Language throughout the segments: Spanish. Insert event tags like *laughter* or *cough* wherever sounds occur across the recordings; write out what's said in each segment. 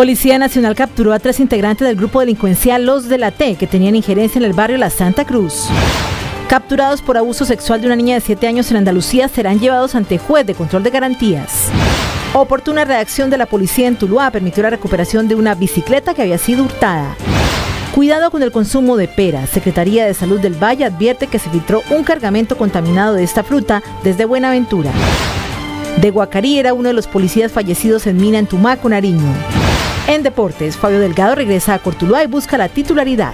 Policía Nacional capturó a tres integrantes del grupo delincuencial Los de la T, que tenían injerencia en el barrio La Santa Cruz. Capturados por abuso sexual de una niña de 7 años en Andalucía serán llevados ante juez de control de garantías. Oportuna reacción de la policía en Tuluá permitió la recuperación de una bicicleta que había sido hurtada. Cuidado con el consumo de pera. Secretaría de Salud del Valle advierte que se filtró un cargamento contaminado de esta fruta desde Buenaventura. De Guacarí era uno de los policías fallecidos en Mina en Tumaco, Nariño. En deportes, Fabio Delgado regresa a Cortuluá y busca la titularidad.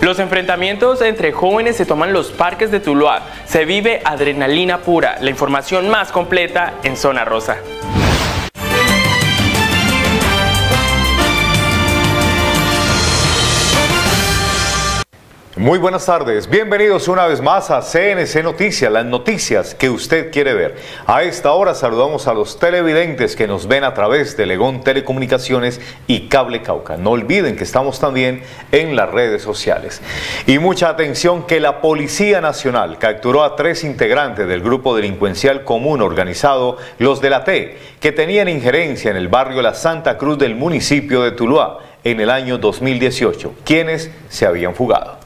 Los enfrentamientos entre jóvenes se toman los parques de Tuluá. Se vive adrenalina pura. La información más completa en Zona Rosa. Muy buenas tardes, bienvenidos una vez más a CNC Noticias, las noticias que usted quiere ver. A esta hora saludamos a los televidentes que nos ven a través de Legón Telecomunicaciones y Cable Cauca. No olviden que estamos también en las redes sociales. Y mucha atención que la Policía Nacional capturó a tres integrantes del grupo delincuencial común organizado Los de la T, que tenían injerencia en el barrio La Santa Cruz del municipio de Tuluá en el año 2018, quienes se habían fugado.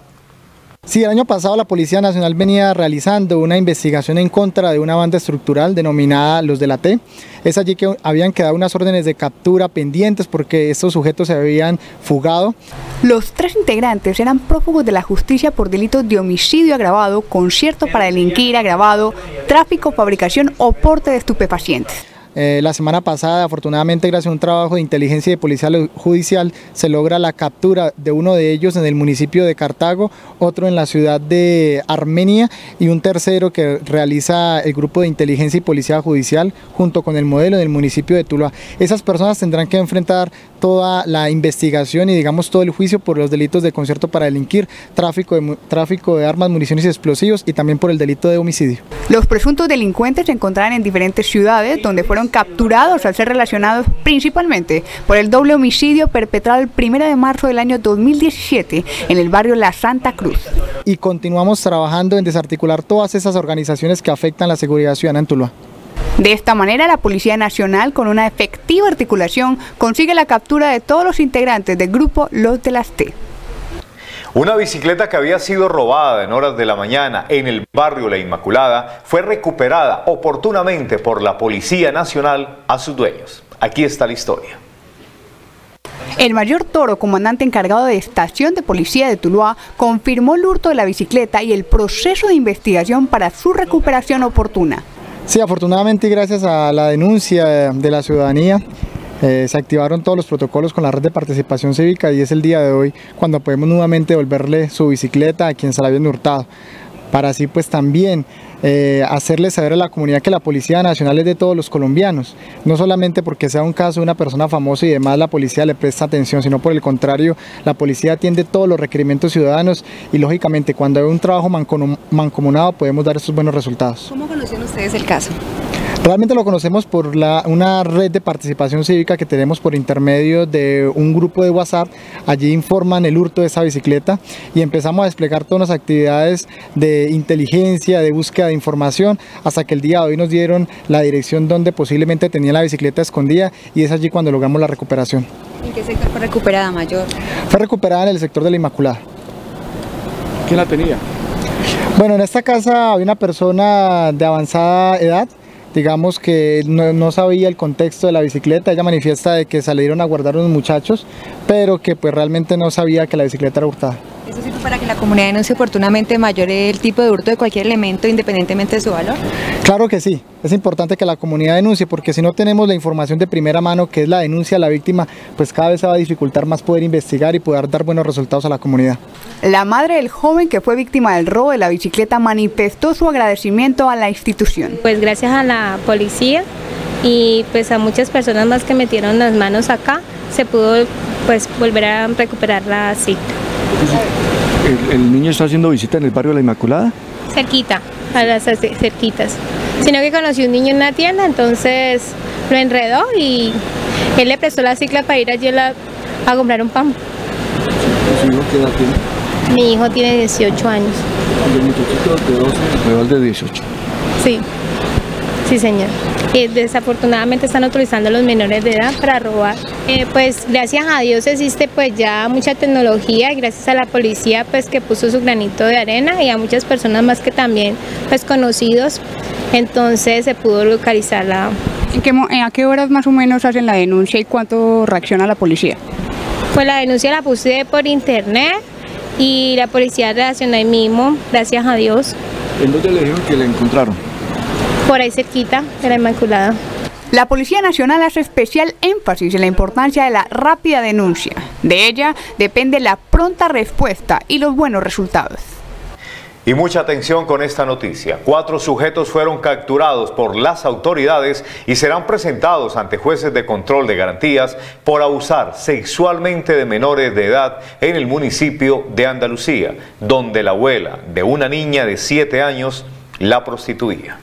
Sí, el año pasado la Policía Nacional venía realizando una investigación en contra de una banda estructural denominada Los de la T. Es allí que habían quedado unas órdenes de captura pendientes porque estos sujetos se habían fugado. Los tres integrantes eran prófugos de la justicia por delitos de homicidio agravado, concierto para delinquir agravado, tráfico, fabricación o porte de estupefacientes. Eh, la semana pasada, afortunadamente, gracias a un trabajo de inteligencia y de policía judicial, se logra la captura de uno de ellos en el municipio de Cartago, otro en la ciudad de Armenia y un tercero que realiza el grupo de inteligencia y policía judicial junto con el modelo del municipio de Tuluá. Esas personas tendrán que enfrentar toda la investigación y digamos todo el juicio por los delitos de concierto para delinquir, tráfico de, tráfico de armas, municiones y explosivos y también por el delito de homicidio. Los presuntos delincuentes se encontrarán en diferentes ciudades donde fueron capturados al ser relacionados principalmente por el doble homicidio perpetrado el 1 de marzo del año 2017 en el barrio La Santa Cruz. Y continuamos trabajando en desarticular todas esas organizaciones que afectan la seguridad ciudadana en Tuluá. De esta manera, la Policía Nacional, con una efectiva articulación, consigue la captura de todos los integrantes del grupo Los de las T. Una bicicleta que había sido robada en horas de la mañana en el barrio La Inmaculada fue recuperada oportunamente por la Policía Nacional a sus dueños. Aquí está la historia. El mayor Toro, comandante encargado de estación de policía de Tuluá, confirmó el hurto de la bicicleta y el proceso de investigación para su recuperación oportuna. Sí, afortunadamente gracias a la denuncia de la ciudadanía eh, se activaron todos los protocolos con la red de participación cívica y es el día de hoy cuando podemos nuevamente devolverle su bicicleta a quien se la habían hurtado. Para así pues también eh, hacerle saber a la comunidad que la Policía Nacional es de todos los colombianos, no solamente porque sea un caso de una persona famosa y demás la policía le presta atención, sino por el contrario, la policía atiende todos los requerimientos ciudadanos y lógicamente cuando hay un trabajo mancomunado podemos dar estos buenos resultados. ¿Cómo conocieron ustedes el caso? Realmente lo conocemos por una red de participación cívica que tenemos por intermedio de un grupo de WhatsApp. Allí informan el hurto de esa bicicleta y empezamos a desplegar todas las actividades de inteligencia, de búsqueda de información, hasta que el día de hoy nos dieron la dirección donde posiblemente tenía la bicicleta escondida y es allí cuando logramos la recuperación. ¿En qué sector fue recuperada, mayor? Fue recuperada en el sector de la Inmaculada. ¿Quién la tenía? Bueno, en esta casa había una persona de avanzada edad, digamos que no, sabía el contexto de la bicicleta, ella manifiesta de que salieron a guardar unos muchachos, pero que pues realmente no sabía que la bicicleta era hurtada. ¿Eso sirve para que la comunidad denuncie oportunamente mayor el tipo de hurto de cualquier elemento independientemente de su valor? Claro que sí, es importante que la comunidad denuncie porque si no tenemos la información de primera mano que es la denuncia a la víctima, pues cada vez se va a dificultar más poder investigar y poder dar buenos resultados a la comunidad. La madre del joven que fue víctima del robo de la bicicleta manifestó su agradecimiento a la institución. Pues gracias a la policía y pues a muchas personas más que metieron las manos acá, se pudo pues volver a recuperar la cita. ¿El, niño está haciendo visita en el barrio de la Inmaculada? Cerquita, a las cerquitas. Sino que conoció un niño en una tienda, entonces lo enredó y él le prestó la cicla para ir allí a, comprar un pan. ¿Su hijo qué edad tiene? Mi hijo tiene 18 años. ¿El muchachito de 12? de 18. Sí, sí señor. eh, desafortunadamente están utilizando a los menores de edad para robar. Eh, pues gracias a Dios existe pues ya mucha tecnología y gracias a la policía pues que puso su granito de arena y a muchas personas más que también pues conocidos, entonces se pudo localizar la... ¿A qué horas más o menos hacen la denuncia y cuánto reacciona la policía? Pues la denuncia la puse por internet y la policía reaccionó ahí mismo, gracias a Dios. ¿En dónde le dijeron que la encontraron? Por ahí cerquita de la Inmaculada. La Policía Nacional hace especial énfasis en la importancia de la rápida denuncia. De ella depende la pronta respuesta y los buenos resultados. Y mucha atención con esta noticia. Cuatro sujetos fueron capturados por las autoridades y serán presentados ante jueces de control de garantías por abusar sexualmente de menores de edad en el municipio de Andalucía, donde la abuela de una niña de 7 años la prostituía.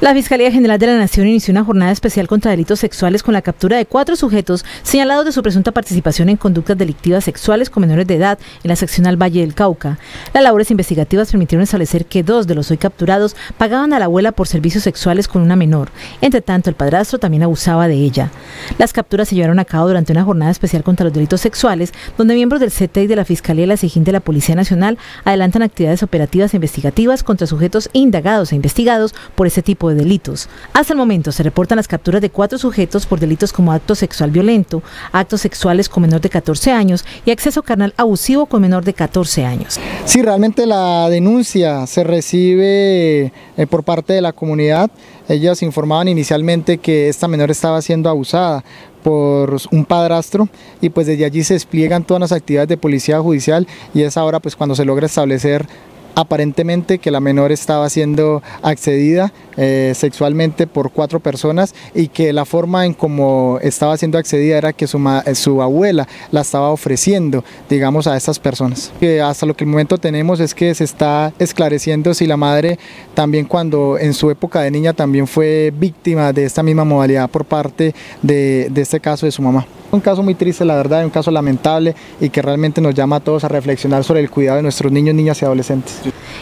La Fiscalía General de la Nación inició una jornada especial contra delitos sexuales con la captura de cuatro sujetos señalados de su presunta participación en conductas delictivas sexuales con menores de edad en la seccional Valle del Cauca. Las labores investigativas permitieron establecer que dos de los hoy capturados pagaban a la abuela por servicios sexuales con una menor. Entre tanto, el padrastro también abusaba de ella. Las capturas se llevaron a cabo durante una jornada especial contra los delitos sexuales, donde miembros del CTI de la Fiscalía y la SIGIN de la Policía Nacional adelantan actividades operativas e investigativas contra sujetos indagados e investigados por ese tipo de delitos. Hasta el momento se reportan las capturas de cuatro sujetos por delitos como acto sexual violento, actos sexuales con menor de 14 años y acceso carnal abusivo con menor de 14 años. Sí, realmente la denuncia se recibe eh, por parte de la comunidad. Ellas informaban inicialmente que esta menor estaba siendo abusada por un padrastro y pues desde allí se despliegan todas las actividades de policía judicial y es ahora pues cuando se logra establecer aparentemente que la menor estaba siendo accedida eh, sexualmente por cuatro personas y que la forma en cómo estaba siendo accedida era que su, su abuela la estaba ofreciendo, digamos, a estas personas. Que hasta lo que el momento tenemos es que se está esclareciendo si la madre también cuando en su época de niña también fue víctima de esta misma modalidad por parte de, de este caso de su mamá. Un caso muy triste, la verdad, un caso lamentable y que realmente nos llama a todos a reflexionar sobre el cuidado de nuestros niños, niñas y adolescentes.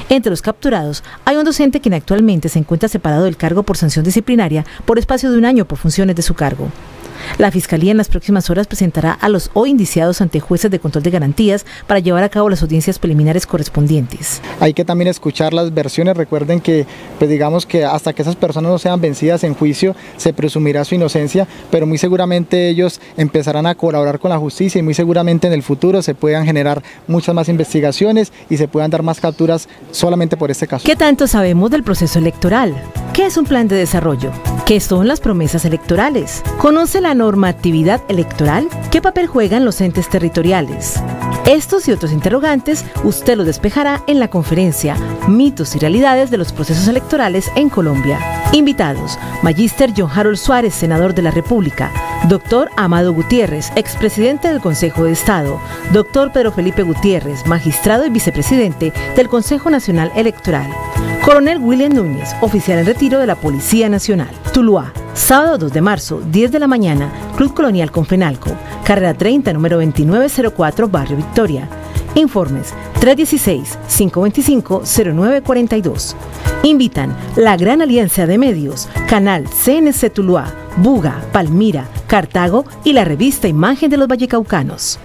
Entre los capturados hay un docente quien actualmente se encuentra separado del cargo por sanción disciplinaria por espacio de un año por funciones de su cargo. La Fiscalía en las próximas horas presentará a los hoy indiciados ante jueces de control de garantías para llevar a cabo las audiencias preliminares correspondientes. Hay que también escuchar las versiones. Recuerden que, pues digamos que hasta que esas personas no sean vencidas en juicio, se presumirá su inocencia, pero muy seguramente ellos empezarán a colaborar con la justicia y muy seguramente en el futuro se puedan generar muchas más investigaciones y se puedan dar más capturas solamente por este caso. ¿Qué tanto sabemos del proceso electoral? ¿Qué es un plan de desarrollo? ¿Qué son las promesas electorales? ¿Conoce la normatividad electoral? ¿Qué papel juegan los entes territoriales? Estos y otros interrogantes usted los despejará en la conferencia Mitos y Realidades de los Procesos Electorales en Colombia. Invitados, Magíster John Harold Suárez, senador de la República, Doctor Amado Gutiérrez, expresidente del Consejo de Estado, Doctor Pedro Felipe Gutiérrez, magistrado y vicepresidente del Consejo Nacional Electoral, Coronel William Núñez, oficial en retiro de la Policía Nacional, Tuluá, sábado 2 de marzo, 10 de la mañana, Club Colonial Confenalco, carrera 30, número 2904, Barrio Victoria. Informes 316-525-0942. Invitan la Gran Alianza de Medios, Canal CNC Tuluá, Buga, Palmira, Cartago y la revista Imagen de los Vallecaucanos.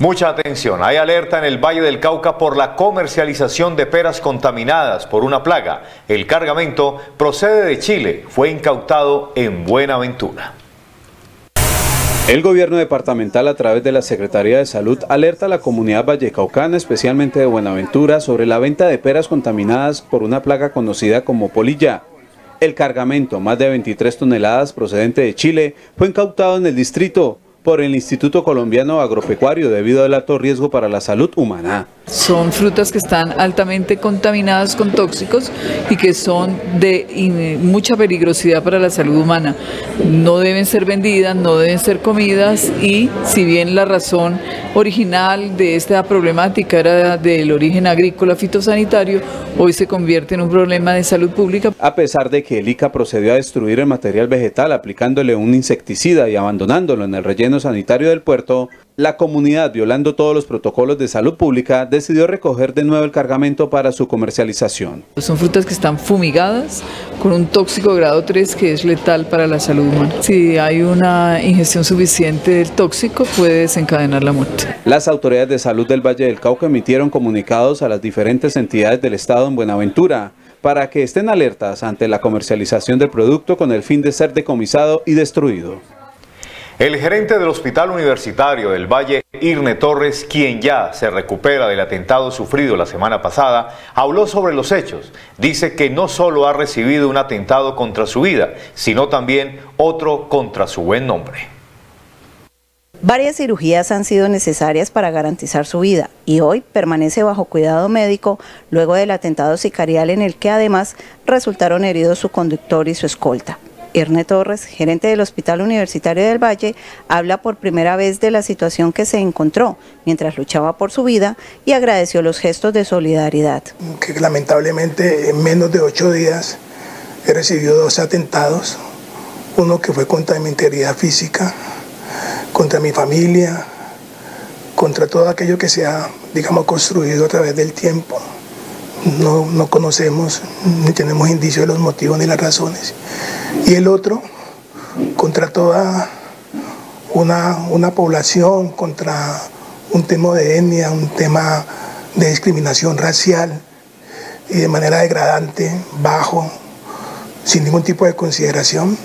Mucha atención, hay alerta en el Valle del Cauca por la comercialización de peras contaminadas por una plaga. El cargamento procede de Chile, fue incautado en Buenaventura. El gobierno departamental a través de la Secretaría de Salud alerta a la comunidad vallecaucana, especialmente de Buenaventura, sobre la venta de peras contaminadas por una plaga conocida como polilla. El cargamento, más de 23 toneladas procedente de Chile, fue incautado en el distrito por el Instituto Colombiano Agropecuario debido al alto riesgo para la salud humana. Son frutas que están altamente contaminadas con tóxicos y que son de mucha peligrosidad para la salud humana. No deben ser vendidas, no deben ser comidas y si bien la razón original de esta problemática era del origen agrícola fitosanitario, hoy se convierte en un problema de salud pública. A pesar de que el ICA procedió a destruir el material vegetal aplicándole un insecticida y abandonándolo en el relleno sanitario del puerto, la comunidad, violando todos los protocolos de salud pública, decidió recoger de nuevo el cargamento para su comercialización. Son frutas que están fumigadas con un tóxico grado 3 que es letal para la salud humana. Si hay una ingestión suficiente del tóxico, puede desencadenar la muerte. Las autoridades de salud del Valle del Cauca emitieron comunicados a las diferentes entidades del Estado en Buenaventura para que estén alertas ante la comercialización del producto con el fin de ser decomisado y destruido. El gerente del Hospital Universitario del Valle, Irne Torres, quien ya se recupera del atentado sufrido la semana pasada, habló sobre los hechos. Dice que no solo ha recibido un atentado contra su vida, sino también otro contra su buen nombre. Varias cirugías han sido necesarias para garantizar su vida y hoy permanece bajo cuidado médico luego del atentado sicarial en el que además resultaron heridos su conductor y su escolta. Irne Torres, gerente del Hospital Universitario del Valle, habla por primera vez de la situación que se encontró mientras luchaba por su vida y agradeció los gestos de solidaridad. Que lamentablemente en menos de ocho días he recibido dos atentados, uno que fue contra mi integridad física, contra mi familia, contra todo aquello que se ha, digamos, construido a través del tiempo. No, no conocemos ni tenemos indicios de los motivos ni las razones y el otro contra toda una, población, contra un tema de etnia, un tema de discriminación racial y de manera degradante, bajo, sin ningún tipo de consideración.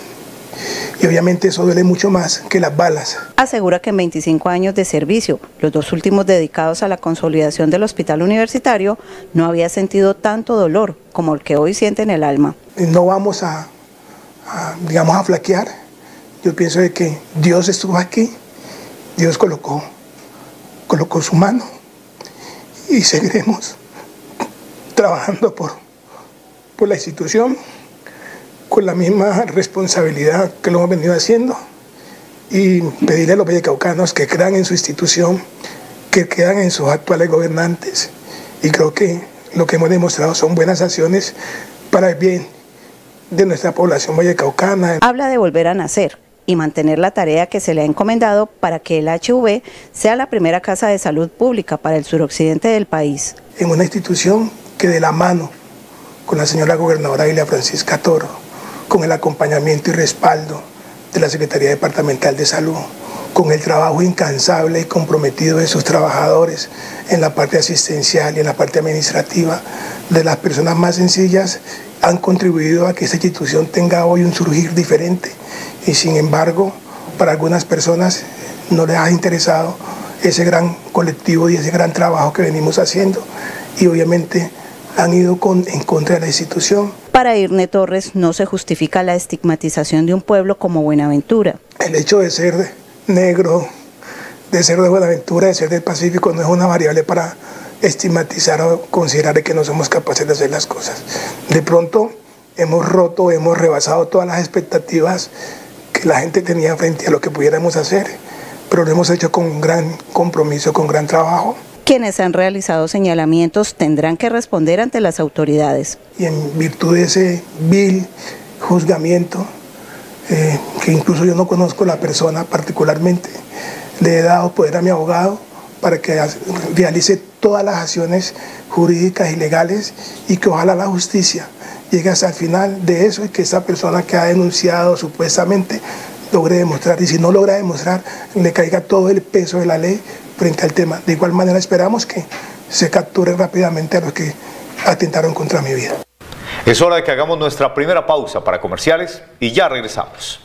Y obviamente eso duele mucho más que las balas. Asegura que en 25 años de servicio, los dos últimos dedicados a la consolidación del hospital universitario, no había sentido tanto dolor como el que hoy siente en el alma. No vamos a, digamos, a flaquear. Yo pienso de que Dios estuvo aquí, Dios colocó, colocó su mano y *laughs* seguiremos trabajando por, por la institución con la misma responsabilidad que lo hemos venido haciendo y pedirle a los vallecaucanos que crean en su institución, que crean en sus actuales gobernantes y creo que lo que hemos demostrado son buenas acciones para el bien de nuestra población vallecaucana. Habla de volver a nacer y mantener la tarea que se le ha encomendado para que el HV sea la primera casa de salud pública para el suroccidente del país. En una institución que de la mano con la señora gobernadora Ilia Francisca Toro, con el acompañamiento y respaldo de la Secretaría Departamental de Salud, con el trabajo incansable y comprometido de sus trabajadores en la parte asistencial y en la parte administrativa, de las personas más sencillas han contribuido a que esta institución tenga hoy un surgir diferente y sin embargo para algunas personas no les ha interesado ese gran colectivo y ese gran trabajo que venimos haciendo y obviamente han ido con, en contra de la institución. Para Irne Torres no se justifica la estigmatización de un pueblo como Buenaventura. El hecho de ser negro, de ser de Buenaventura, de ser del Pacífico, no es una variable para estigmatizar o considerar que no somos capaces de hacer las cosas. De pronto hemos roto, hemos rebasado todas las expectativas que la gente tenía frente a lo que pudiéramos hacer, pero lo hemos hecho con gran compromiso, con gran trabajo. Quienes han realizado señalamientos tendrán que responder ante las autoridades. Y en virtud de ese vil juzgamiento, eh, que incluso yo no conozco la persona particularmente, le he dado poder a mi abogado para que realice todas las acciones jurídicas y legales y que ojalá la justicia llegue hasta el final de eso y que esa persona que ha denunciado supuestamente logre demostrar y si no logra demostrar le caiga todo el peso de la ley frente al tema. De igual manera esperamos que se capture rápidamente a los que atentaron contra mi vida. Es hora de que hagamos nuestra primera pausa para comerciales y ya regresamos.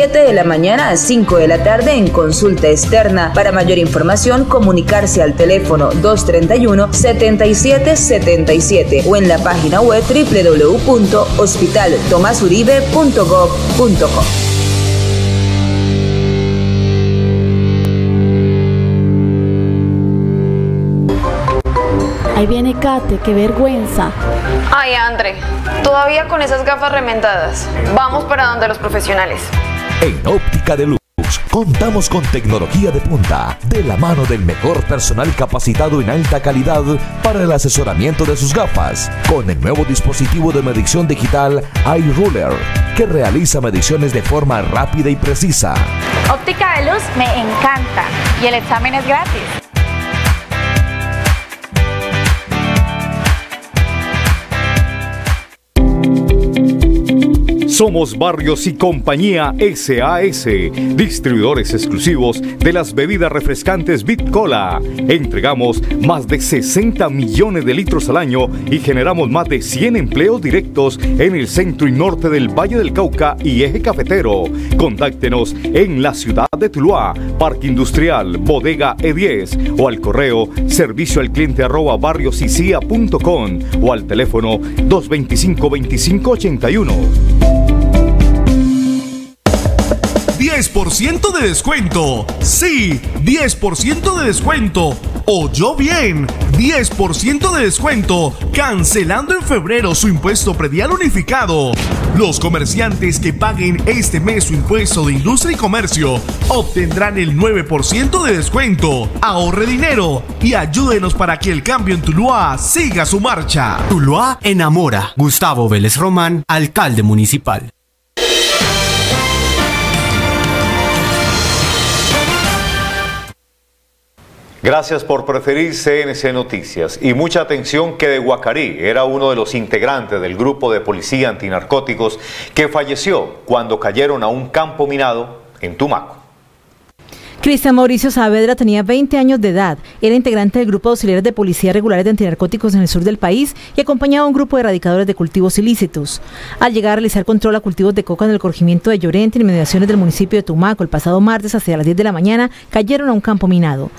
7 de la mañana a 5 de la tarde en consulta externa. Para mayor información, comunicarse al teléfono 231-7777 o en la página web www.hospitaltomasuribe.gov.co. Ahí viene Kate, qué vergüenza. Ay, André, todavía con esas gafas remendadas. Vamos para donde los profesionales. En Óptica de Luz contamos con tecnología de punta, de la mano del mejor personal capacitado en alta calidad para el asesoramiento de sus gafas, con el nuevo dispositivo de medición digital iRuler, que realiza mediciones de forma rápida y precisa. Óptica de Luz me encanta y el examen es gratis. Somos Barrios y Compañía SAS, distribuidores exclusivos de las bebidas refrescantes Bitcola. Entregamos más de 60 millones de litros al año y generamos más de 100 empleos directos en el centro y norte del Valle del Cauca y eje cafetero. Contáctenos en la ciudad de Tuluá, Parque Industrial, Bodega E10 o al correo servicio al cliente arroba barriosicia.com o al teléfono 225 2581. 10% de descuento. Sí, 10% de descuento. Oyó bien, 10% de descuento, cancelando en febrero su impuesto predial unificado. Los comerciantes que paguen este mes su impuesto de industria y comercio obtendrán el 9% de descuento. Ahorre dinero y ayúdenos para que el cambio en Tuluá siga su marcha. Tuluá enamora. Gustavo Vélez Román, alcalde municipal. Gracias por preferir CNC Noticias y mucha atención que de Guacarí era uno de los integrantes del grupo de policía antinarcóticos que falleció cuando cayeron a un campo minado en Tumaco. Cristian Mauricio Saavedra tenía 20 años de edad, era integrante del grupo de auxiliares de policía regulares de antinarcóticos en el sur del país y acompañaba a un grupo de erradicadores de cultivos ilícitos. Al llegar a realizar control a cultivos de coca en el corregimiento de Llorente, en inmediaciones del municipio de Tumaco, el pasado martes hacia las 10 de la mañana, cayeron a un campo minado.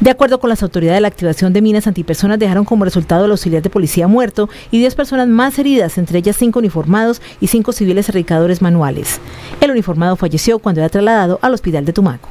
De acuerdo con las autoridades, la activación de minas antipersonas dejaron como resultado el auxiliar de policía muerto y 10 personas más heridas, entre ellas 5 uniformados y 5 civiles erradicadores manuales. El uniformado falleció cuando era trasladado al hospital de Tumaco.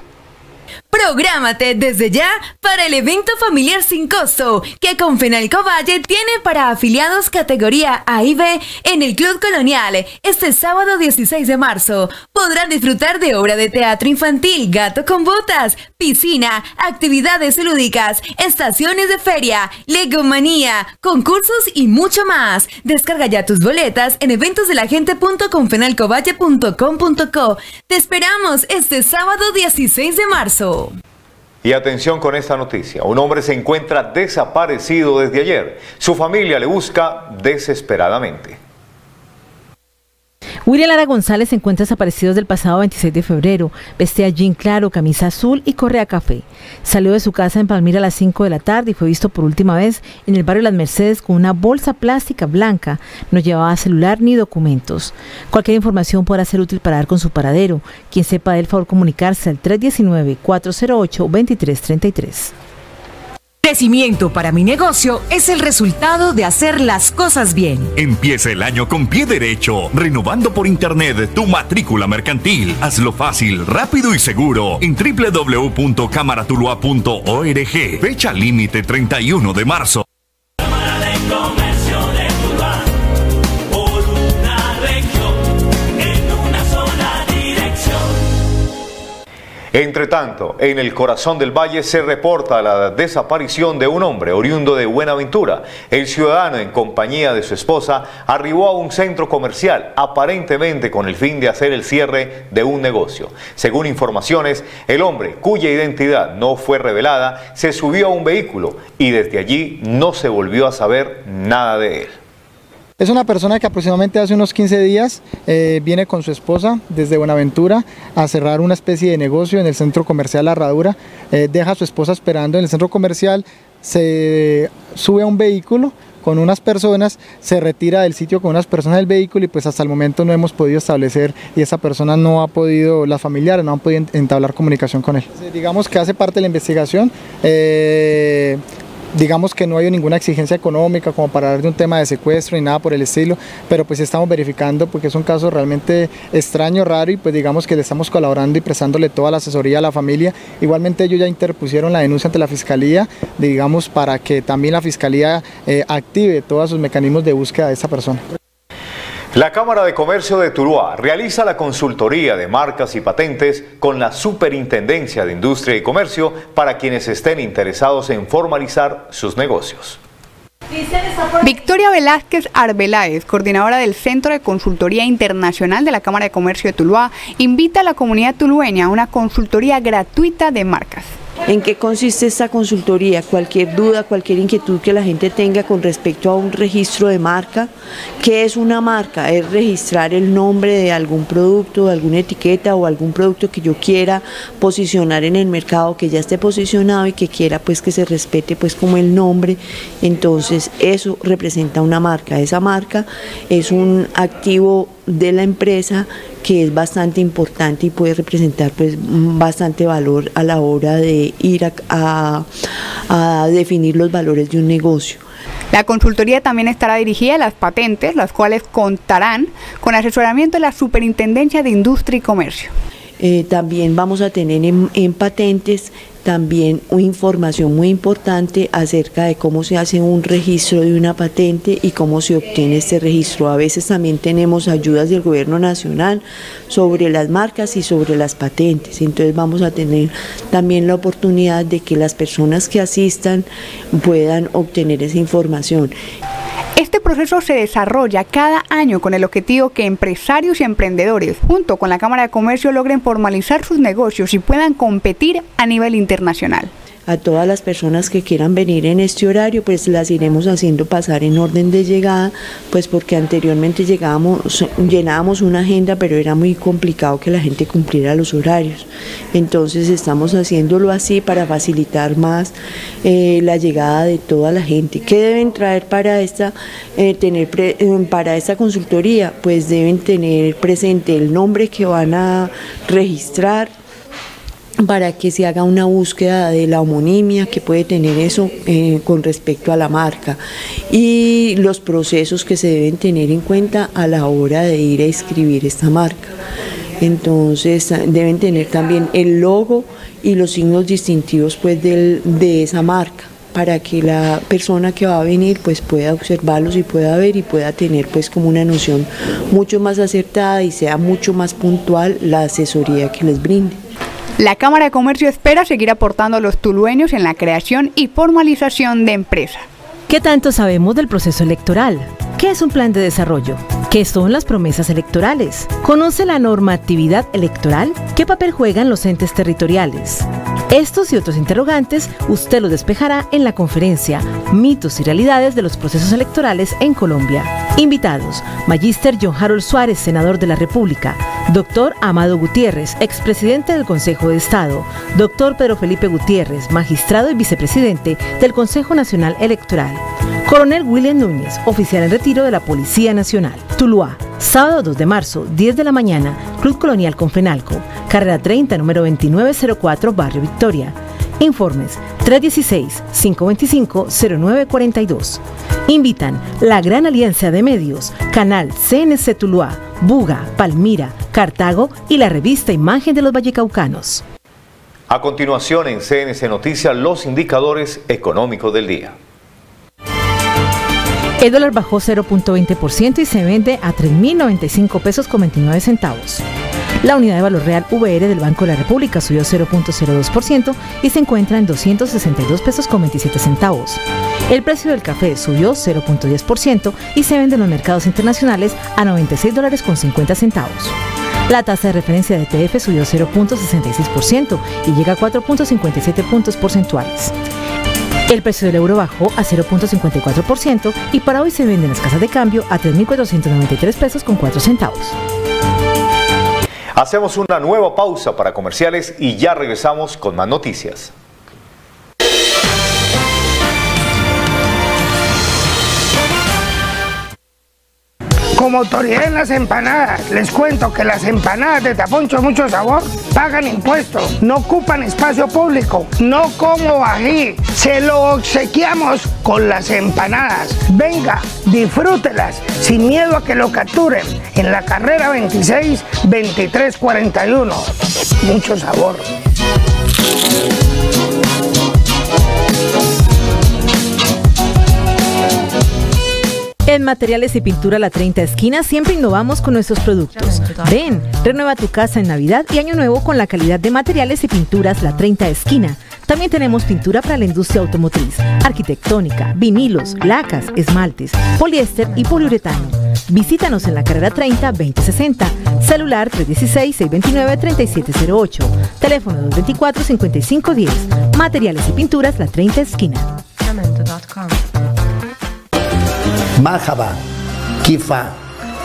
Prográmate desde ya para el evento familiar sin costo que Confenalco Valle tiene para afiliados categoría A y B en el Club Colonial este sábado 16 de marzo. Podrán disfrutar de obra de teatro infantil, gato con botas, piscina, actividades lúdicas, estaciones de feria, legomanía, concursos y mucho más. Descarga ya tus boletas en eventosdelagente.confenalcovalle.com.co. Te esperamos este sábado 16 de marzo. Y atención con esta noticia. Un hombre se encuentra desaparecido desde ayer. Su familia le busca desesperadamente. William Lara González se encuentra desaparecido desde el pasado 26 de febrero. Vestía jean claro, camisa azul y correa café. Salió de su casa en Palmira a las 5 de la tarde y fue visto por última vez en el barrio Las Mercedes con una bolsa plástica blanca. No llevaba celular ni documentos. Cualquier información podrá ser útil para dar con su paradero. Quien sepa de él, favor comunicarse al 319-408-2333. Crecimiento para mi negocio es el resultado de hacer las cosas bien. Empieza el año con pie derecho, renovando por internet tu matrícula mercantil. Hazlo fácil, rápido y seguro en www.camaratulua.org. Fecha límite 31 de marzo. Entre tanto, en el corazón del valle se reporta la desaparición de un hombre oriundo de Buenaventura. El ciudadano, en compañía de su esposa, arribó a un centro comercial, aparentemente con el fin de hacer el cierre de un negocio. Según informaciones, el hombre, cuya identidad no fue revelada, se subió a un vehículo y desde allí no se volvió a saber nada de él. Es una persona que aproximadamente hace unos 15 días eh, viene con su esposa desde Buenaventura a cerrar una especie de negocio en el centro comercial La Herradura. Eh, deja a su esposa esperando en el centro comercial, se sube a un vehículo con unas personas, se retira del sitio con unas personas del vehículo y pues hasta el momento no hemos podido establecer y esa persona no ha podido, las familiares no han podido entablar comunicación con él. Digamos que hace parte de la investigación. Eh, digamos que no hay ninguna exigencia económica como para hablar de un tema de secuestro ni nada por el estilo, pero pues estamos verificando porque es un caso realmente extraño, raro y pues digamos que le estamos colaborando y prestándole toda la asesoría a la familia. Igualmente ellos ya interpusieron la denuncia ante la Fiscalía, digamos, para que también la Fiscalía eh, active todos sus mecanismos de búsqueda de esta persona. La Cámara de Comercio de Tuluá realiza la consultoría de marcas y patentes con la Superintendencia de Industria y Comercio para quienes estén interesados en formalizar sus negocios. Victoria Velázquez Arbeláez, coordinadora del Centro de Consultoría Internacional de la Cámara de Comercio de Tuluá, invita a la comunidad tulueña a una consultoría gratuita de marcas. ¿En qué consiste esta consultoría? Cualquier duda, cualquier inquietud que la gente tenga con respecto a un registro de marca. ¿Qué es una marca? Es registrar el nombre de algún producto, de alguna etiqueta o algún producto que yo quiera posicionar en el mercado, que ya esté posicionado y que quiera pues que se respete pues como el nombre. Entonces eso representa una marca. Esa marca es un activo de la empresa que es bastante importante y puede representar pues bastante valor a la hora de ir a, a definir los valores de un negocio. La consultoría también estará dirigida a las patentes, las cuales contarán con asesoramiento de la Superintendencia de Industria y Comercio. Eh, también vamos a tener en, patentes también información muy importante acerca de cómo se hace un registro de una patente y cómo se obtiene este registro. A veces también tenemos ayudas del gobierno nacional sobre las marcas y sobre las patentes. Entonces vamos a tener también la oportunidad de que las personas que asistan puedan obtener esa información. Este proceso se desarrolla cada año con el objetivo que empresarios y emprendedores, junto con la Cámara de Comercio, logren formalizar sus negocios y puedan competir a nivel internacional a todas las personas que quieran venir en este horario, pues las iremos haciendo pasar en orden de llegada, pues porque anteriormente llegábamos, llenábamos una agenda, pero era muy complicado que la gente cumpliera los horarios. Entonces estamos haciéndolo así para facilitar más eh, la llegada de toda la gente. ¿Qué deben traer para esta, eh, tener eh, para esta consultoría? Pues deben tener presente el nombre que van a registrar, para que se haga una búsqueda de la homonimia que puede tener eso eh, con respecto a la marca y los procesos que se deben tener en cuenta a la hora de ir a escribir esta marca. Entonces deben tener también el logo y los signos distintivos pues de esa marca para que la persona que va a venir pues pueda observarlos y pueda ver y pueda tener pues como una noción mucho más acertada y sea mucho más puntual la asesoría que les brinde. La Cámara de Comercio espera seguir aportando a los tulueños en la creación y formalización de empresas. ¿Qué tanto sabemos del proceso electoral? ¿Qué es un plan de desarrollo? ¿Qué son las promesas electorales? ¿Conoce la normatividad electoral? ¿Qué papel juegan los entes territoriales? Estos y otros interrogantes usted los despejará en la conferencia Mitos y Realidades de los Procesos Electorales en Colombia. Invitados, Magíster John Harold Suárez, senador de la República, Doctor Amado Gutiérrez, expresidente del Consejo de Estado, Doctor Pedro Felipe Gutiérrez, magistrado y vicepresidente del Consejo Nacional Electoral, Coronel William Núñez, oficial en retiro de la Policía Nacional, Tuluá, sábado 2 de marzo, 10 de la mañana, Club Colonial Confenalco, carrera 30, número 2904, Barrio Victoria. Informes 316-525-0942. Invitan la Gran Alianza de Medios, Canal CNC Tuluá, Buga, Palmira, Cartago y la revista Imagen de los Vallecaucanos. A continuación en CNC Noticias los indicadores económicos del día. El dólar bajó 0.20% y se vende a 3.095 pesos con 29 centavos. La unidad de valor real VR del Banco de la República subió 0.02% y se encuentra en 262 pesos con 27 centavos. El precio del café subió 0.10% y se vende en los mercados internacionales a 96 dólares con 50 centavos. La tasa de referencia de TF subió 0.66% y llega a 4.57 puntos porcentuales. El precio del euro bajó a 0.54% y para hoy se vende en las casas de cambio a 3.493 pesos con 4 centavos. Hacemos una nueva pausa para comerciales y ya regresamos con más noticias. Como autoridad en las empanadas, les cuento que las empanadas de Taponcho Mucho Sabor pagan impuestos, no ocupan espacio público, no como ají, se lo obsequiamos con las empanadas. Venga, disfrútelas sin miedo a que lo capturen en la carrera 26 2341. Mucho sabor. En Materiales y Pintura La 30 Esquina siempre innovamos con nuestros productos. Ven, renueva tu casa en Navidad y Año Nuevo con la calidad de materiales y pinturas La 30 Esquina. También tenemos pintura para la industria automotriz, arquitectónica, vinilos, lacas, esmaltes, poliéster y poliuretano. Visítanos en la carrera 30 2060, celular 316-629-3708, teléfono 224-5510, materiales y pinturas La 30 Esquina. Majaba, Kifa,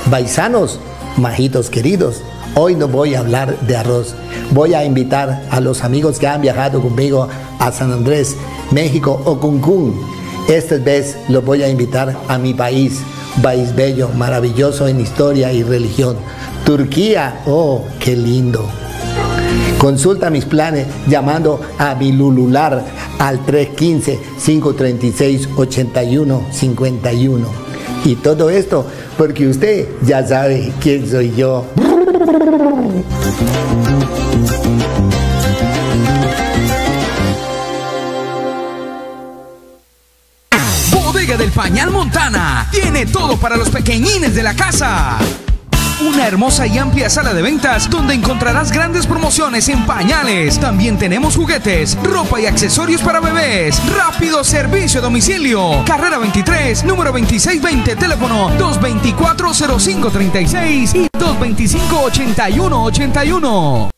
Baisanos, majitos queridos. Hoy no voy a hablar de arroz. Voy a invitar a los amigos que han viajado conmigo a San Andrés, México o Cancún. Esta vez los voy a invitar a mi país, país bello, maravilloso en historia y religión. Turquía, oh, qué lindo. Consulta mis planes llamando a mi Lulular al 315-536-8151. Y todo esto porque usted ya sabe quién soy yo. Bodega del Pañal Montana tiene todo para los pequeñines de la casa. Una hermosa y amplia sala de ventas donde encontrarás grandes promociones en pañales. También tenemos juguetes, ropa y accesorios para bebés. Rápido servicio a domicilio. Carrera 23, número 2620, teléfono 224-0536 y 225-8181.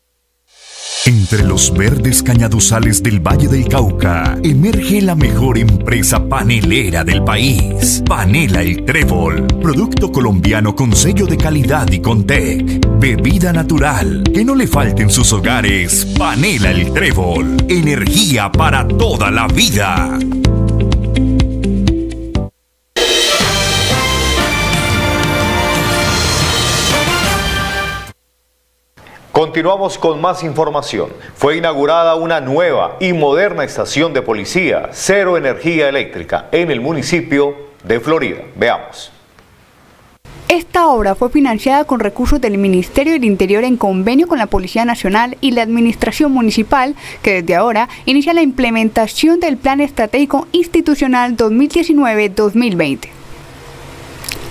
Entre los verdes cañaduzales del Valle del Cauca emerge la mejor empresa panelera del país. Panela El Trébol, producto colombiano con sello de calidad y con TEC. Bebida natural, que no le falte en sus hogares. Panela El Trébol, energía para toda la vida. Continuamos con más información. Fue inaugurada una nueva y moderna estación de policía, cero energía eléctrica, en el municipio de Florida. Veamos. Esta obra fue financiada con recursos del Ministerio del Interior en convenio con la Policía Nacional y la Administración Municipal, que desde ahora inicia la implementación del Plan Estratégico Institucional 2019-2020.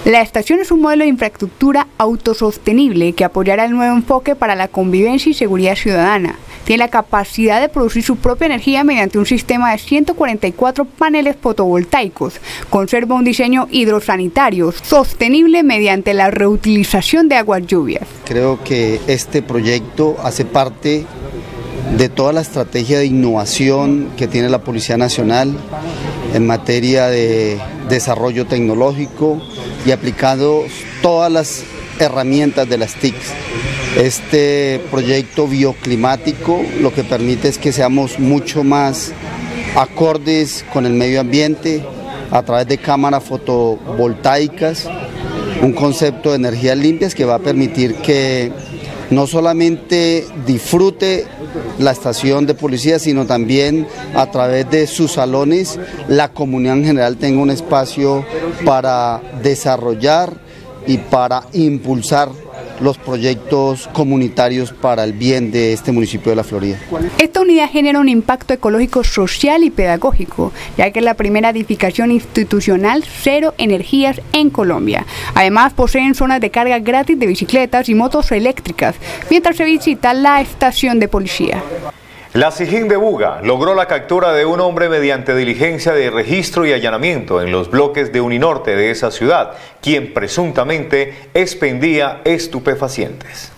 La estación es un modelo de infraestructura autosostenible que apoyará el nuevo enfoque para la convivencia y seguridad ciudadana. Tiene la capacidad de producir su propia energía mediante un sistema de 144 paneles fotovoltaicos. Conserva un diseño hidrosanitario sostenible mediante la reutilización de aguas lluvias. Creo que este proyecto hace parte de toda la estrategia de innovación que tiene la Policía Nacional en materia de desarrollo tecnológico y aplicando todas las herramientas de las TICs. Este proyecto bioclimático lo que permite es que seamos mucho más acordes con el medio ambiente a través de cámaras fotovoltaicas, un concepto de energías limpias que va a permitir que no solamente disfrute la estación de policía, sino también a través de sus salones. La comunidad en general tenga un espacio para desarrollar y para impulsar los proyectos comunitarios para el bien de este municipio de La Florida. Esta unidad genera un impacto ecológico, social y pedagógico, ya que es la primera edificación institucional cero energías en Colombia. Además, poseen zonas de carga gratis de bicicletas y motos eléctricas, mientras se visita la estación de policía. La Sijín de Buga logró la captura de un hombre mediante diligencia de registro y allanamiento en los bloques de Uninorte de esa ciudad, quien presuntamente expendía estupefacientes.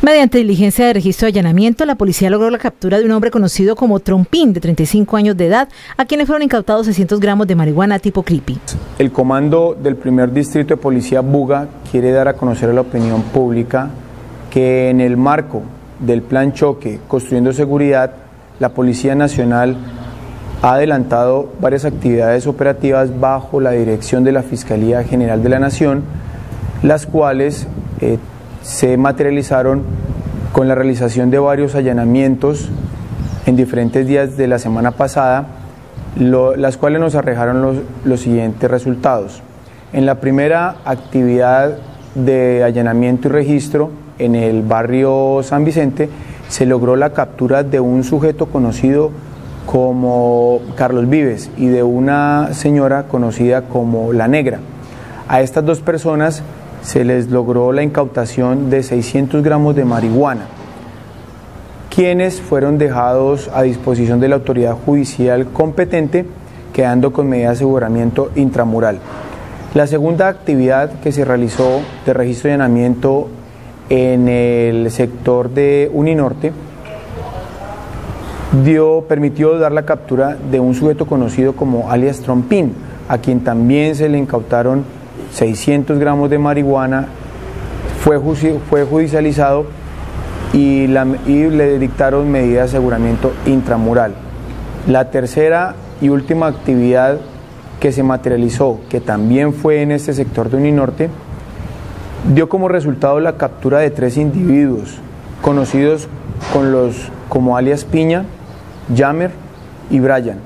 Mediante diligencia de registro y allanamiento, la policía logró la captura de un hombre conocido como Trompín, de 35 años de edad, a quienes fueron incautados 600 gramos de marihuana tipo creepy. El comando del primer distrito de policía Buga quiere dar a conocer a la opinión pública que en el marco del plan choque Construyendo Seguridad, la Policía Nacional ha adelantado varias actividades operativas bajo la dirección de la Fiscalía General de la Nación, las cuales eh, se materializaron con la realización de varios allanamientos en diferentes días de la semana pasada, las cuales nos arrejaron los, los siguientes resultados. En la primera actividad de allanamiento y registro en el barrio San Vicente, se logró la captura de un sujeto conocido como Carlos Vives y de una señora conocida como La Negra. A estas dos personas se les logró la incautación de 600 gramos de marihuana, quienes fueron dejados a disposición de la autoridad judicial competente, quedando con medida de aseguramiento intramural. La segunda actividad que se realizó de registro y llenamiento en el sector de Uninorte dio, permitió dar la captura de un sujeto conocido como alias Trompín, a quien también se le incautaron 600 gramos de marihuana, fue, fue judicializado y, y le dictaron medidas de aseguramiento intramural. La tercera y última actividad que se materializó, que también fue en este sector de Uninorte, dio como resultado la captura de tres individuos conocidos con los, como alias Piña, Jammer y Brian,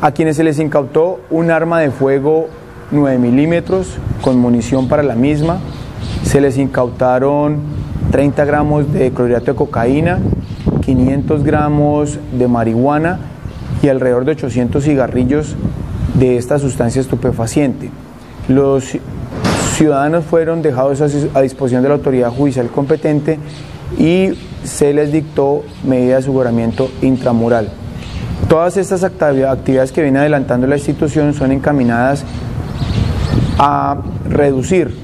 a quienes se les incautó un arma de fuego 9 milímetros con munición para la misma, se les incautaron 30 gramos de clorhidrato de cocaína, 500 gramos de marihuana y alrededor de 800 cigarrillos de esta sustancia estupefaciente. Los ciudadanos fueron dejados a disposición de la autoridad judicial competente y se les dictó medida de aseguramiento intramural. Todas estas actividades que viene adelantando la institución son encaminadas a reducir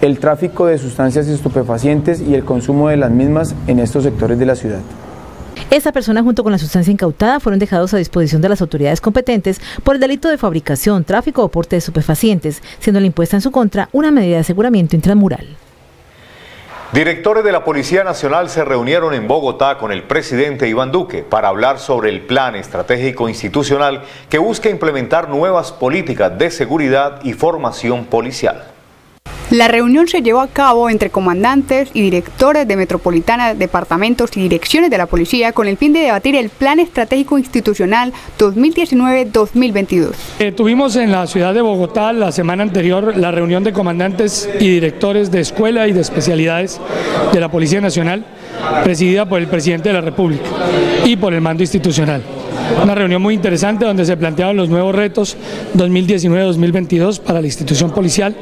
el tráfico de sustancias estupefacientes y el consumo de las mismas en estos sectores de la ciudad. Esta persona junto con la sustancia incautada fueron dejados a disposición de las autoridades competentes por el delito de fabricación, tráfico o porte de estupefacientes, siendo la impuesta en su contra una medida de aseguramiento intramural. Directores de la Policía Nacional se reunieron en Bogotá con el presidente Iván Duque para hablar sobre el plan estratégico institucional que busca implementar nuevas políticas de seguridad y formación policial. La reunión se llevó a cabo entre comandantes y directores de metropolitana, departamentos y direcciones de la policía con el fin de debatir el Plan Estratégico Institucional 2019-2022. Eh, tuvimos en la ciudad de Bogotá la semana anterior la reunión de comandantes y directores de escuela y de especialidades de la Policía Nacional, presidida por el presidente de la República y por el mando institucional. Una reunión muy interesante donde se planteaban los nuevos retos 2019-2022 para la institución policial,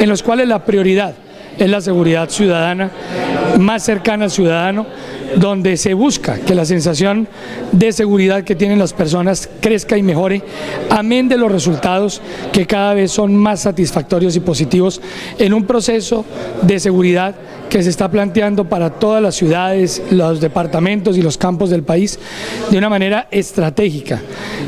en los cuales la prioridad es la seguridad ciudadana, más cercana al ciudadano, donde se busca que la sensación de seguridad que tienen las personas crezca y mejore, amén de los resultados que cada vez son más satisfactorios y positivos en un proceso de seguridad que se está planteando para todas las ciudades, los departamentos y los campos del país de una manera estratégica,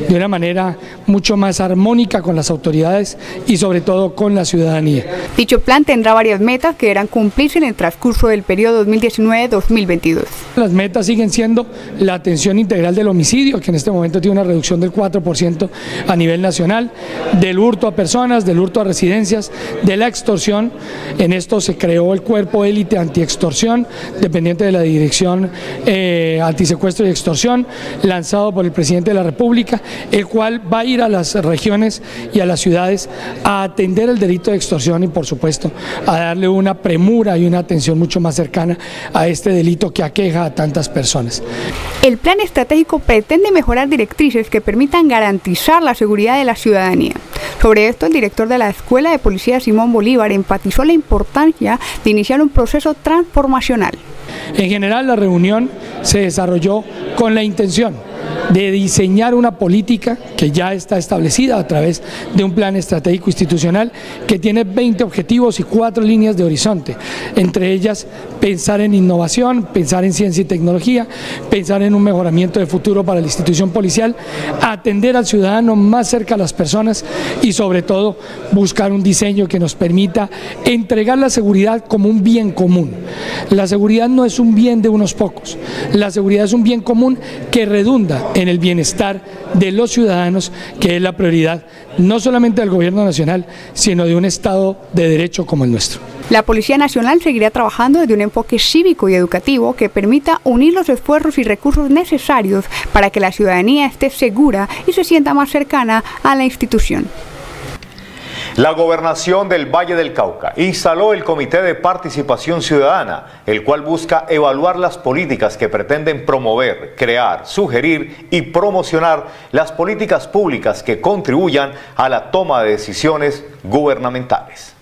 de una manera mucho más armónica con las autoridades y sobre todo con la ciudadanía. Dicho plan tendrá varias metas que deberán cumplirse en el transcurso del periodo 2019-2022. Las metas siguen siendo la atención integral del homicidio, que en este momento tiene una reducción del 4% a nivel nacional, del hurto a personas, del hurto a residencias, de la extorsión. En esto se creó el cuerpo élite antiextorsión, dependiente de la Dirección eh, Antisecuestro y Extorsión, lanzado por el presidente de la República, el cual va a ir a las regiones y a las ciudades a atender el delito de extorsión y, por supuesto, a darle una premura y una atención mucho más cercana a este delito que aqueja tantas personas. El plan estratégico pretende mejorar directrices que permitan garantizar la seguridad de la ciudadanía. Sobre esto, el director de la Escuela de Policía Simón Bolívar enfatizó la importancia de iniciar un proceso transformacional. En general, la reunión se desarrolló con la intención de diseñar una política que ya está establecida a través de un plan estratégico institucional que tiene 20 objetivos y cuatro líneas de horizonte, entre ellas pensar en innovación, pensar en ciencia y tecnología, pensar en un mejoramiento de futuro para la institución policial, atender al ciudadano más cerca a las personas y sobre todo buscar un diseño que nos permita entregar la seguridad como un bien común. La seguridad no es un bien de unos pocos, la seguridad es un bien común que redunda en el bienestar de los ciudadanos, que es la prioridad no solamente del gobierno nacional, sino de un Estado de derecho como el nuestro. La Policía Nacional seguirá trabajando desde un enfoque cívico y educativo que permita unir los esfuerzos y recursos necesarios para que la ciudadanía esté segura y se sienta más cercana a la institución. La gobernación del Valle del Cauca instaló el Comité de Participación Ciudadana, el cual busca evaluar las políticas que pretenden promover, crear, sugerir y promocionar las políticas públicas que contribuyan a la toma de decisiones gubernamentales.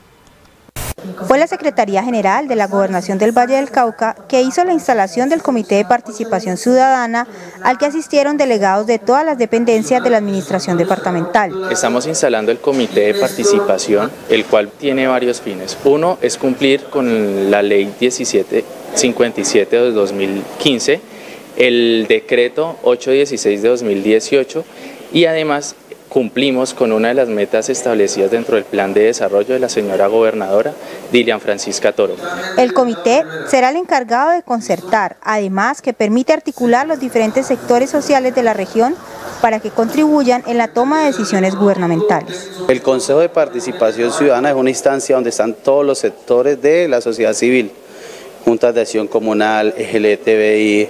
Fue la Secretaría General de la Gobernación del Valle del Cauca que hizo la instalación del Comité de Participación Ciudadana al que asistieron delegados de todas las dependencias de la Administración Departamental. Estamos instalando el Comité de Participación, el cual tiene varios fines. Uno es cumplir con la Ley 1757 de 2015, el Decreto 816 de 2018 y además cumplimos con una de las metas establecidas dentro del plan de desarrollo de la señora gobernadora Dilian Francisca Toro. El comité será el encargado de concertar, además que permite articular los diferentes sectores sociales de la región para que contribuyan en la toma de decisiones gubernamentales. El Consejo de Participación Ciudadana es una instancia donde están todos los sectores de la sociedad civil, juntas de acción comunal, LGTBI,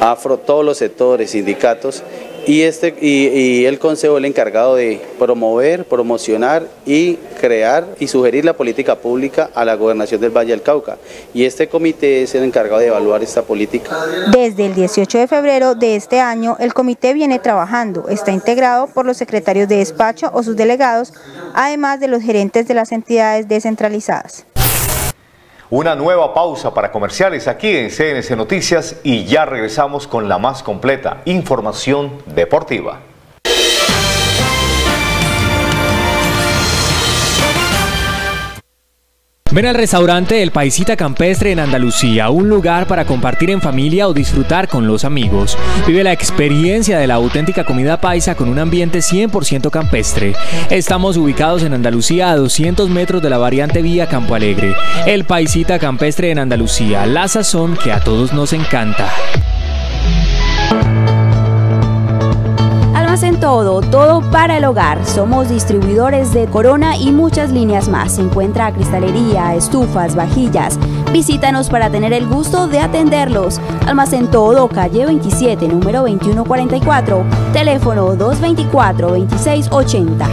afro, todos los sectores, sindicatos, y, este, y, el Consejo es el encargado de promover, promocionar y crear y sugerir la política pública a la gobernación del Valle del Cauca. Y este comité es el encargado de evaluar esta política. Desde el 18 de febrero de este año, el comité viene trabajando. Está integrado por los secretarios de despacho o sus delegados, además de los gerentes de las entidades descentralizadas. Una nueva pausa para comerciales aquí en CNC Noticias y ya regresamos con la más completa información deportiva. Ven al restaurante El Paisita Campestre en Andalucía, un lugar para compartir en familia o disfrutar con los amigos. Vive la experiencia de la auténtica comida paisa con un ambiente 100% campestre. Estamos ubicados en Andalucía a 200 metros de la variante vía Campo Alegre. El Paisita Campestre en Andalucía, la sazón que a todos nos encanta. Todo, todo para el hogar. Somos distribuidores de Corona y muchas líneas más. Se encuentra cristalería, estufas, vajillas. Visítanos para tener el gusto de atenderlos. Almacén Todo, calle 27, número 2144, teléfono 224-2680.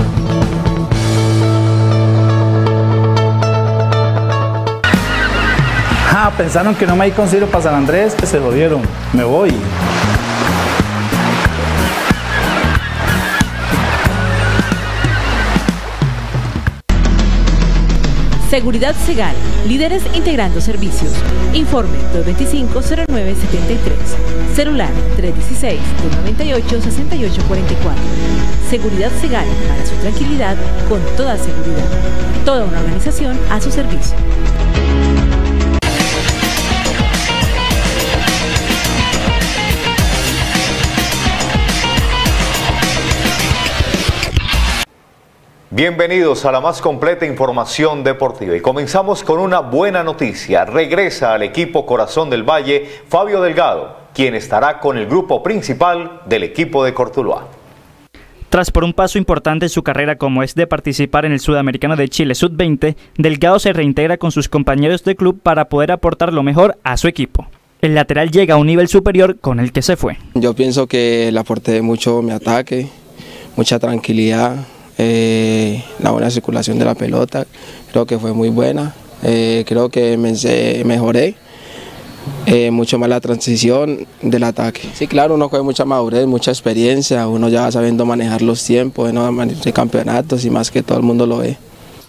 Ah, pensaron que no me hay consigo para San Andrés, que se jodieron. Me voy. Seguridad Segal, líderes integrando servicios. Informe 225-0973. Celular 316-298-6844. Seguridad Segal, para su tranquilidad, con toda seguridad. Toda una organización a su servicio. Bienvenidos a la más completa información deportiva y comenzamos con una buena noticia. Regresa al equipo Corazón del Valle Fabio Delgado, quien estará con el grupo principal del equipo de Cortuluá. Tras por un paso importante en su carrera como es de participar en el Sudamericano de Chile Sub-20, Delgado se reintegra con sus compañeros de club para poder aportar lo mejor a su equipo. El lateral llega a un nivel superior con el que se fue. Yo pienso que le aporté mucho mi ataque, mucha tranquilidad, eh, la buena circulación de la pelota, creo que fue muy buena, eh, creo que me, mejoré. Eh, mucho más la transición del ataque. Sí, claro, uno coge mucha madurez, mucha experiencia, uno ya va sabiendo manejar los tiempos de campeonatos y más que todo el mundo lo ve.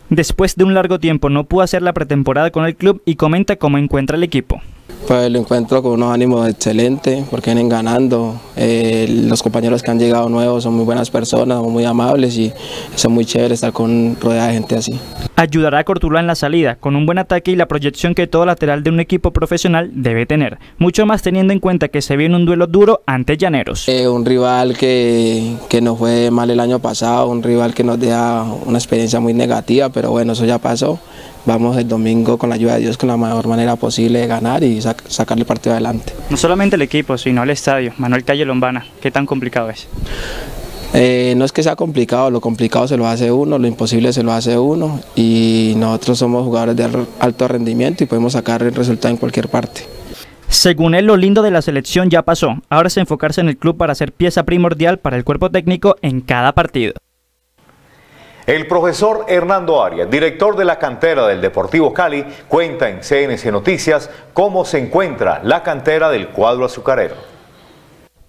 Después de un largo tiempo no pudo hacer la pretemporada con el club y comenta cómo encuentra el equipo. Pues lo encuentro con unos ánimos excelentes porque vienen ganando. Eh, los compañeros que han llegado nuevos son muy buenas personas, son muy amables y son muy chévere estar con rodeada de gente así. Ayudará a Cortuluá en la salida, con un buen ataque y la proyección que todo lateral de un equipo profesional debe tener. Mucho más teniendo en cuenta que se viene un duelo duro ante Llaneros. Eh, un rival que, que nos fue mal el año pasado, un rival que nos deja una experiencia muy negativa, pero bueno, eso ya pasó vamos el domingo con la ayuda de Dios con la mejor manera posible de ganar y sacarle partido adelante. No solamente el equipo, sino el estadio. Manuel Calle Lombana, ¿qué tan complicado es? Eh, no es que sea complicado, lo complicado se lo hace uno, lo imposible se lo hace uno y nosotros somos jugadores de alto rendimiento y podemos sacar el resultado en cualquier parte. Según él, lo lindo de la selección ya pasó. Ahora es enfocarse en el club para ser pieza primordial para el cuerpo técnico en cada partido. El profesor Hernando Arias, director de la cantera del Deportivo Cali, cuenta en CNC Noticias cómo se encuentra la cantera del cuadro azucarero.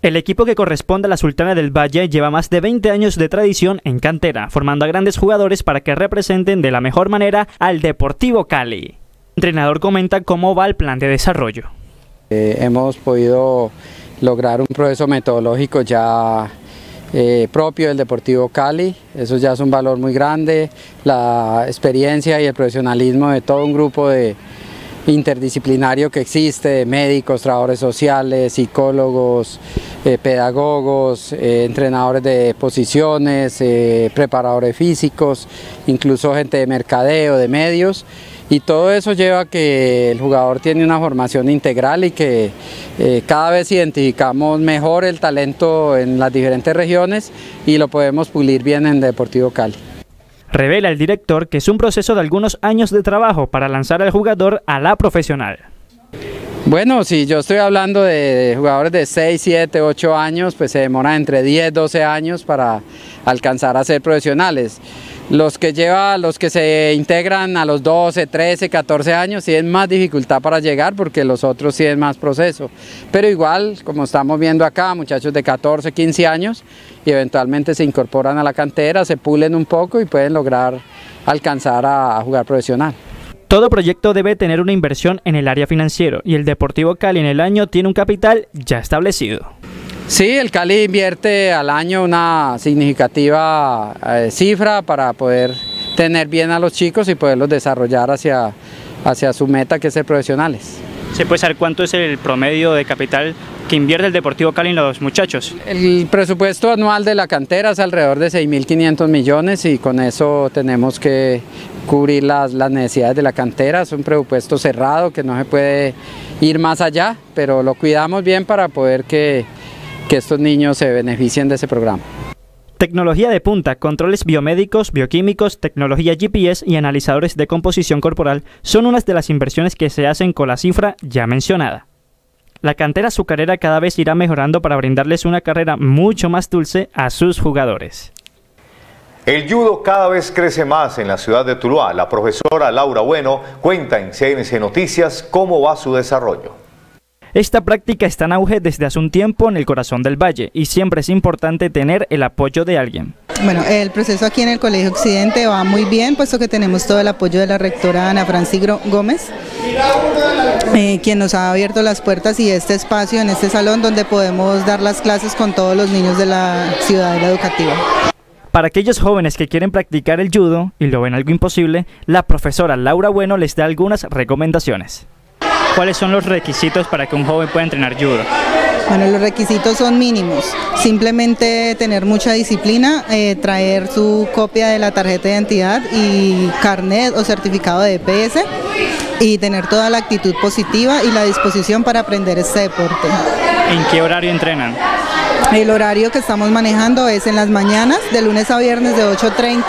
El equipo que corresponde a la Sultana del Valle lleva más de 20 años de tradición en cantera, formando a grandes jugadores para que representen de la mejor manera al Deportivo Cali. El entrenador comenta cómo va el plan de desarrollo. Eh, hemos podido lograr un proceso metodológico ya eh, propio del Deportivo Cali, eso ya es un valor muy grande, la experiencia y el profesionalismo de todo un grupo de interdisciplinario que existe, médicos, trabajadores sociales, psicólogos, eh, pedagogos, eh, entrenadores de posiciones, preparadores físicos, incluso gente de mercadeo, de medios, y todo eso lleva a que el jugador tiene una formación integral y que eh, cada vez identificamos mejor el talento en las diferentes regiones y lo podemos pulir bien en Deportivo Cali. Revela el director que es un proceso de algunos años de trabajo para lanzar al jugador a la profesional. Bueno, si yo estoy hablando de jugadores de 6, 7, 8 años, pues se demora entre 10, 12 años para alcanzar a ser profesionales. Los que lleva, los que se integran a los 12, 13, 14 años tienen más dificultad para llegar porque los otros tienen más proceso. Pero igual, como estamos viendo acá, muchachos de 14, 15 años y eventualmente se incorporan a la cantera, se pulen un poco y pueden lograr alcanzar a, jugar profesional. Todo proyecto debe tener una inversión en el área financiero y el Deportivo Cali en el año tiene un capital ya establecido. Sí, el Cali invierte al año una significativa eh, cifra para poder tener bien a los chicos y poderlos desarrollar hacia, hacia su meta que es ser profesionales. ¿Se puede saber cuánto es el promedio de capital que invierte el Deportivo Cali en los muchachos? El presupuesto anual de la cantera es alrededor de 6.500 millones y con eso tenemos que cubrir las, las necesidades de la cantera. Es un presupuesto cerrado que no se puede ir más allá, pero lo cuidamos bien para poder que que estos niños se beneficien de ese programa. Tecnología de punta, controles biomédicos, bioquímicos, tecnología GPS y analizadores de composición corporal son unas de las inversiones que se hacen con la cifra ya mencionada. La cantera azucarera cada vez irá mejorando para brindarles una carrera mucho más dulce a sus jugadores. El judo cada vez crece más en la ciudad de Tuluá. La profesora Laura Bueno cuenta en CNC Noticias cómo va su desarrollo. Esta práctica está en auge desde hace un tiempo en el corazón del valle y siempre es importante tener el apoyo de alguien. Bueno, el proceso aquí en el Colegio Occidente va muy bien, puesto que tenemos todo el apoyo de la rectora Ana Francisco Gómez, eh, quien nos ha abierto las puertas y este espacio en este salón donde podemos dar las clases con todos los niños de la ciudad educativa. Para aquellos jóvenes que quieren practicar el judo y lo ven algo imposible, la profesora Laura Bueno les da algunas recomendaciones. ¿Cuáles son los requisitos para que un joven pueda entrenar judo? Bueno, los requisitos son mínimos. Simplemente tener mucha disciplina, eh, traer su copia de la tarjeta de identidad y carnet o certificado de EPS y tener toda la actitud positiva y la disposición para aprender este deporte. ¿En qué horario entrenan? El horario que estamos manejando es en las mañanas, de lunes a viernes de 8.30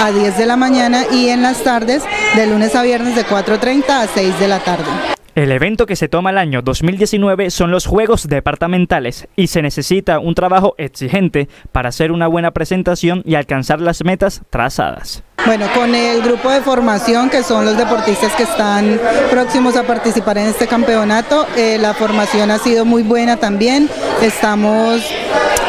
a 10 de la mañana y en las tardes, de lunes a viernes de 4.30 a 6 de la tarde. El evento que se toma el año 2019 son los Juegos Departamentales y se necesita un trabajo exigente para hacer una buena presentación y alcanzar las metas trazadas. Bueno, con el grupo de formación que son los deportistas que están próximos a participar en este campeonato, eh, la formación ha sido muy buena también. Estamos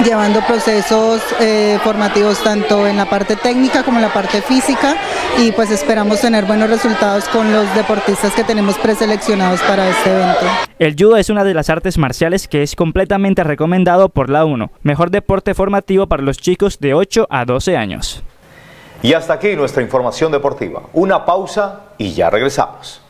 llevando procesos eh, formativos tanto en la parte técnica como en la parte física y pues esperamos tener buenos resultados con los deportistas que tenemos preseleccionados para este evento. El judo es una de las artes marciales que es completamente recomendado por la UNO, mejor deporte formativo para los chicos de 8 a 12 años. Y hasta aquí nuestra información deportiva. Una pausa y ya regresamos.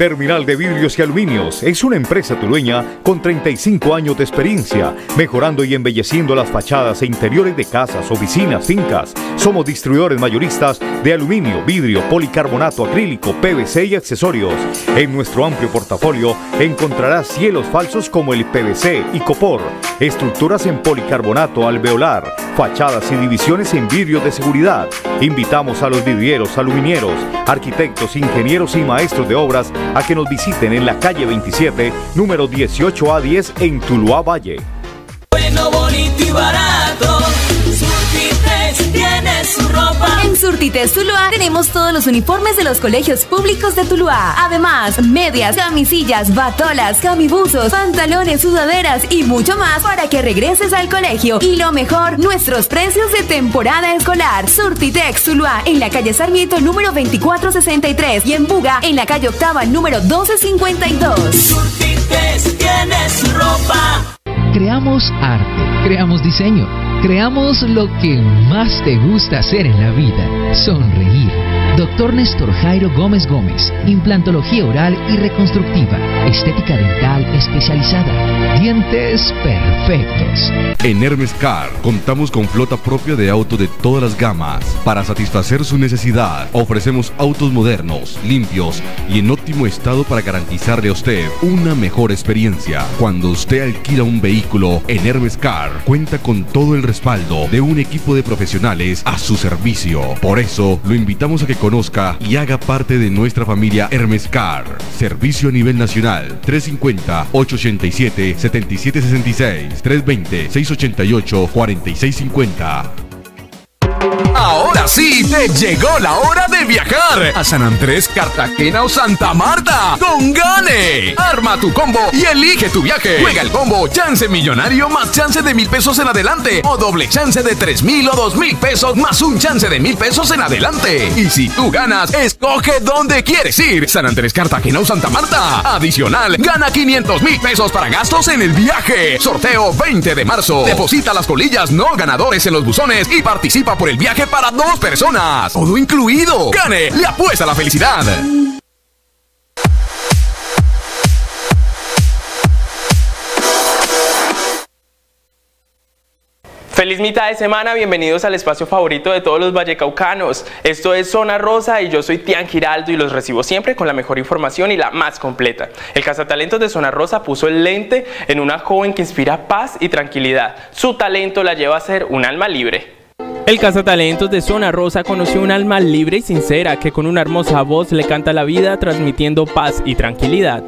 Terminal de Vidrios y Aluminios es una empresa tulueña con 35 años de experiencia, mejorando y embelleciendo las fachadas e interiores de casas, oficinas, fincas. Somos distribuidores mayoristas de aluminio, vidrio, policarbonato, acrílico, PVC y accesorios. En nuestro amplio portafolio encontrarás cielos falsos como el PVC y copor, estructuras en policarbonato alveolar, fachadas y divisiones en vidrio de seguridad. Invitamos a los vidrieros, aluminieros, arquitectos, ingenieros y maestros de obras a que nos visiten en la calle 27, número 18A10 en Tuluá Valle. Bueno, bonito y barato. En Surtites Tuluá tenemos todos los uniformes de los colegios públicos de Tuluá. Además, medias, camisillas, batolas, camibuzos, pantalones, sudaderas y mucho más para que regreses al colegio. Y lo mejor, nuestros precios de temporada escolar. Surtitex Tuluá en la calle Sarmiento número 2463 y en Buga en la calle Octava número 1252. Surtites tiene su ropa. Creamos arte, creamos diseño, creamos lo que más te gusta hacer en la vida, sonreír. Doctor Néstor Jairo Gómez Gómez, implantología oral y reconstructiva, estética dental especializada, dientes perfectos. En Hermes Car contamos con flota propia de autos de todas las gamas. Para satisfacer su necesidad, ofrecemos autos modernos, limpios y en óptimo estado para garantizarle a usted una mejor experiencia. Cuando usted alquila un vehículo en Hermes Car, cuenta con todo el respaldo de un equipo de profesionales a su servicio. Por eso, lo invitamos a que conozca y haga parte de nuestra familia Hermes Car. Servicio a nivel nacional 350-887-7766 320-688-4650. Ahora sí, te llegó la hora de viajar a San Andrés, Cartagena o Santa Marta con Gane. Arma tu combo y elige tu viaje. Juega el combo chance millonario más chance de mil pesos en adelante o doble chance de tres mil o dos mil pesos más un chance de mil pesos en adelante. Y si tú ganas, escoge dónde quieres ir. San Andrés, Cartagena o Santa Marta. Adicional, gana 500 mil pesos para gastos en el viaje. Sorteo 20 de marzo. Deposita las colillas no ganadores en los buzones y participa por el viaje para dos personas. Todo incluido. Gane, le apuesta a la felicidad. Feliz mitad de semana, bienvenidos al espacio favorito de todos los vallecaucanos. Esto es Zona Rosa y yo soy Tian Giraldo y los recibo siempre con la mejor información y la más completa. El cazatalentos de Zona Rosa puso el lente en una joven que inspira paz y tranquilidad. Su talento la lleva a ser un alma libre. El cazatalentos de Zona Rosa conoció un alma libre y sincera que con una hermosa voz le canta la vida transmitiendo paz y tranquilidad.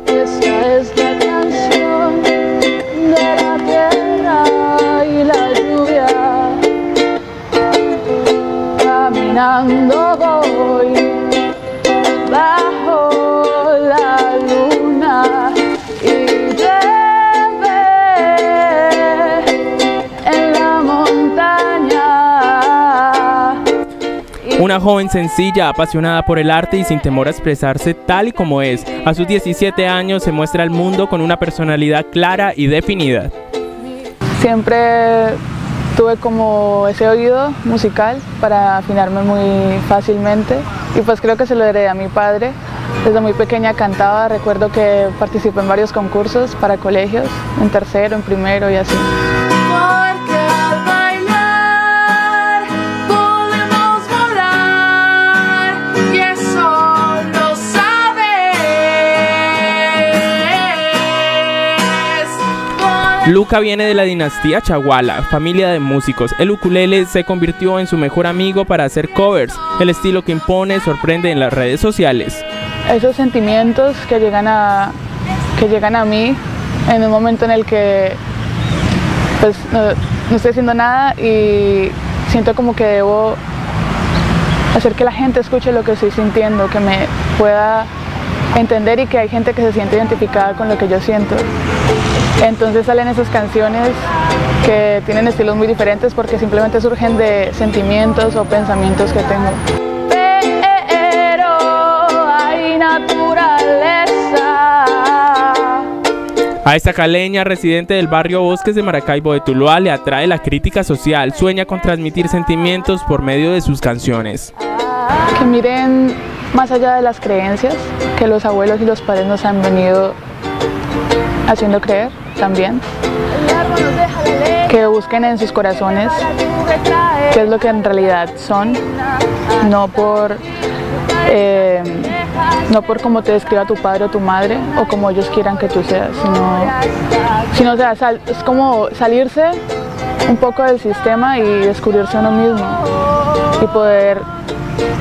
Una joven sencilla, apasionada por el arte y sin temor a expresarse tal y como es. A sus 17 años se muestra al mundo con una personalidad clara y definida. Siempre tuve como ese oído musical para afinarme muy fácilmente y pues creo que se lo heredé a mi padre. Desde muy pequeña cantaba, recuerdo que participé en varios concursos para colegios, en tercero, en primero y así. Luca viene de la dinastía Chaguala, familia de músicos. El ukulele se convirtió en su mejor amigo para hacer covers. El estilo que impone sorprende en las redes sociales. Esos sentimientos que llegan a que llegan a mí en un momento en el que pues no, no estoy haciendo nada y siento como que debo hacer que la gente escuche lo que estoy sintiendo, que me pueda entender y que hay gente que se siente identificada con lo que yo siento. Entonces salen esas canciones que tienen estilos muy diferentes porque simplemente surgen de sentimientos o pensamientos que tengo. Pero hay naturaleza. A esta caleña, residente del barrio Bosques de Maracaibo de Tuluá, le atrae la crítica social. Sueña con transmitir sentimientos por medio de sus canciones. Que miren más allá de las creencias que los abuelos y los padres nos han venido haciendo creer también. Que busquen en sus corazones qué es lo que en realidad son, no por, eh, no por cómo te describa tu padre o tu madre o como ellos quieran que tú seas, sino, sino sea, es como salirse un poco del sistema y descubrirse uno mismo y poder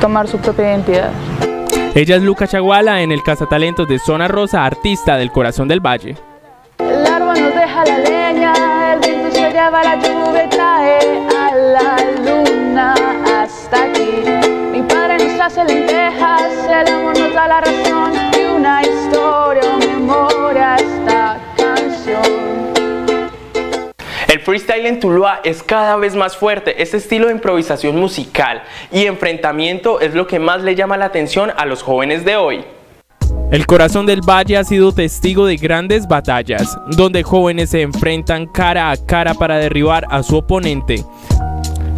tomar su propia identidad. Ella es Luca Chaguala en el Cazatalentos de Zona Rosa, artista del corazón del valle. La leña, el viento se lleva la lluvia y trae a la luna hasta aquí. Mi padre nos hace lentejas, el amor nos da la razón y una historia o memoria esta canción. El freestyle en Tuluá es cada vez más fuerte. Este estilo de improvisación musical y enfrentamiento es lo que más le llama la atención a los jóvenes de hoy. El corazón del valle ha sido testigo de grandes batallas, donde jóvenes se enfrentan cara a cara para derribar a su oponente.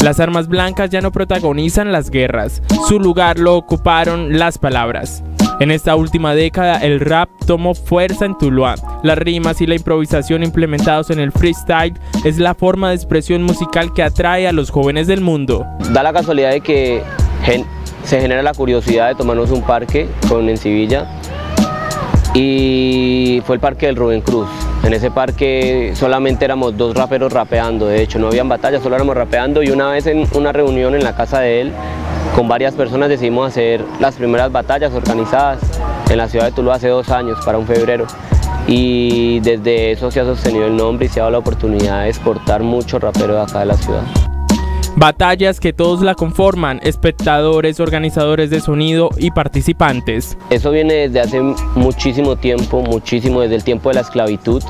Las armas blancas ya no protagonizan las guerras, su lugar lo ocuparon las palabras. En esta última década el rap tomó fuerza en Tuluá. Las rimas y la improvisación implementados en el freestyle es la forma de expresión musical que atrae a los jóvenes del mundo. Da la casualidad de que se genera la curiosidad de tomarnos un parque con en Sevilla y fue el parque del Rubén Cruz. En ese parque solamente éramos dos raperos rapeando, de hecho no habían batallas, solo éramos rapeando y una vez en una reunión en la casa de él con varias personas decidimos hacer las primeras batallas organizadas en la ciudad de Tuluá hace dos años para un febrero y desde eso se ha sostenido el nombre y se ha dado la oportunidad de exportar mucho rapero de acá de la ciudad. Batallas que todos la conforman, espectadores, organizadores de sonido y participantes. Eso viene desde hace muchísimo tiempo, muchísimo desde el tiempo de la esclavitud,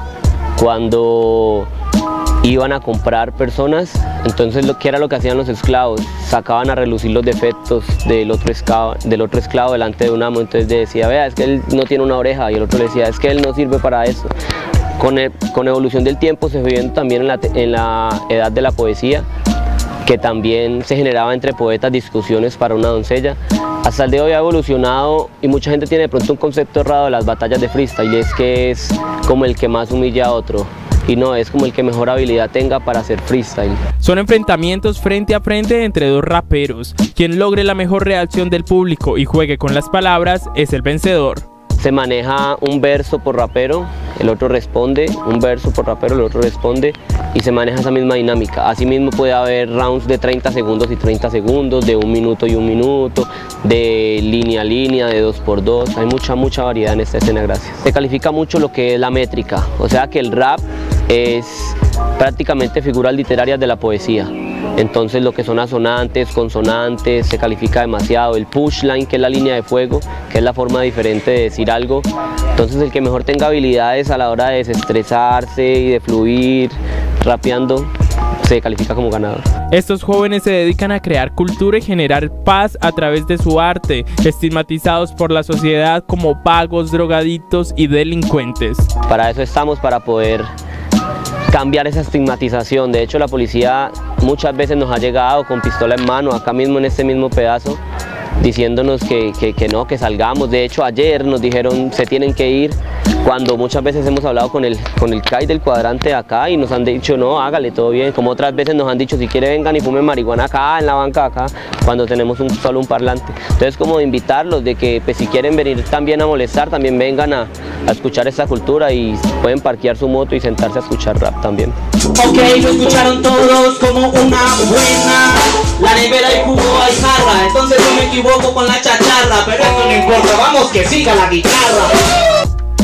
cuando iban a comprar personas, entonces lo que era lo que hacían los esclavos, sacaban a relucir los defectos del otro esclavo, del otro esclavo delante de un amo, entonces decía, vea, es que él no tiene una oreja, y el otro le decía, es que él no sirve para eso. Con, el- con evolución del tiempo se fue viendo también en la, en la edad de la poesía, que también se generaba entre poetas discusiones para una doncella. Hasta el día de hoy ha evolucionado y mucha gente tiene de pronto un concepto errado de las batallas de freestyle, y es que es como el que más humilla a otro. Y no, es como el que mejor habilidad tenga para hacer freestyle. Son enfrentamientos frente a frente entre dos raperos. Quien logre la mejor reacción del público y juegue con las palabras es el vencedor. Se maneja un verso por rapero, el otro responde, un verso por rapero, el otro responde y se maneja esa misma dinámica. Asimismo puede haber rounds de 30 segundos y 30 segundos, de un minuto y un minuto, de línea a línea, de dos por dos. Hay mucha, mucha variedad en esta escena, gracias. Se califica mucho lo que es la métrica, o sea que el rap es prácticamente figuras literarias de la poesía. Entonces lo que son asonantes, consonantes, se califica demasiado. El pushline, que es la línea de fuego, que es la forma diferente de decir algo. Entonces el que mejor tenga habilidades a la hora de desestresarse y de fluir rapeando, se califica como ganador. Estos jóvenes se dedican a crear cultura y generar paz a través de su arte, estigmatizados por la sociedad como vagos, drogaditos y delincuentes. Para eso estamos, para poder cambiar esa estigmatización. De hecho, la policía muchas veces nos ha llegado con pistola en mano, acá mismo en este mismo pedazo, diciéndonos que, que- que no, que salgamos. De hecho, ayer nos dijeron se tienen que ir, cuando muchas veces hemos hablado con el, con el CAI del cuadrante de acá y nos han dicho no, hágale todo bien. Como otras veces nos han dicho si quiere vengan y fumen marihuana acá, en la banca acá, cuando tenemos un, solo un parlante. Entonces, como de invitarlos, de que pues, si quieren venir también a molestar, también vengan a, escuchar esta cultura y pueden parquear su moto y sentarse a escuchar rap también. Ok, lo escucharon todos como una buena. La nevera y jugo hay jarra, entonces no me equivoco con la chacharra, pero esto no importa, vamos que siga la guitarra.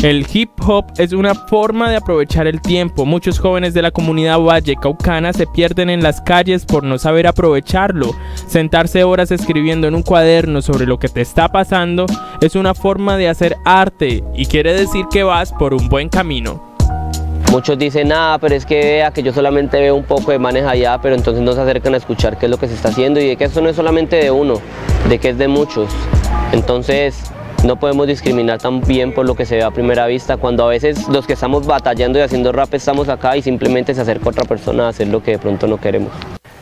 El hip hop es una forma de aprovechar el tiempo. Muchos jóvenes de la comunidad valle caucana se pierden en las calles por no saber aprovecharlo. Sentarse horas escribiendo en un cuaderno sobre lo que te está pasando es una forma de hacer arte y quiere decir que vas por un buen camino. Muchos dicen, nada, pero es que vea que yo solamente veo un poco de manes allá, pero entonces no se acercan a escuchar qué es lo que se está haciendo y de que esto no es solamente de uno, de que es de muchos. Entonces no podemos discriminar tan bien por lo que se ve a primera vista, cuando a veces los que estamos batallando y haciendo rap estamos acá y simplemente se acerca otra persona a hacer lo que de pronto no queremos.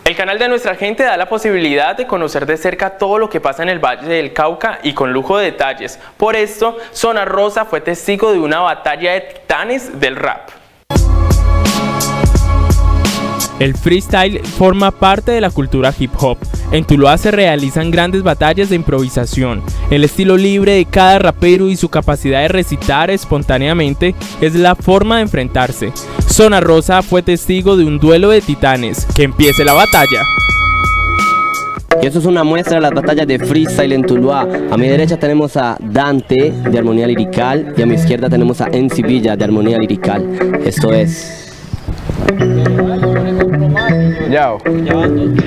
El canal de nuestra gente da la posibilidad de conocer de cerca todo lo que pasa en el Valle del Cauca y con lujo de detalles. Por esto, Zona Rosa fue testigo de una batalla de titanes del rap. El freestyle forma parte de la cultura hip hop. En Tuluá se realizan grandes batallas de improvisación. El estilo libre de cada rapero y su capacidad de recitar espontáneamente es la forma de enfrentarse. Zona Rosa fue testigo de un duelo de titanes. Que empiece la batalla. Y esto es una muestra de las batallas de freestyle en Tuluá. A mi derecha tenemos a Dante de Armonía Lirical y a mi izquierda tenemos a Enzi Villa de Armonía Lirical. Esto es... Yo.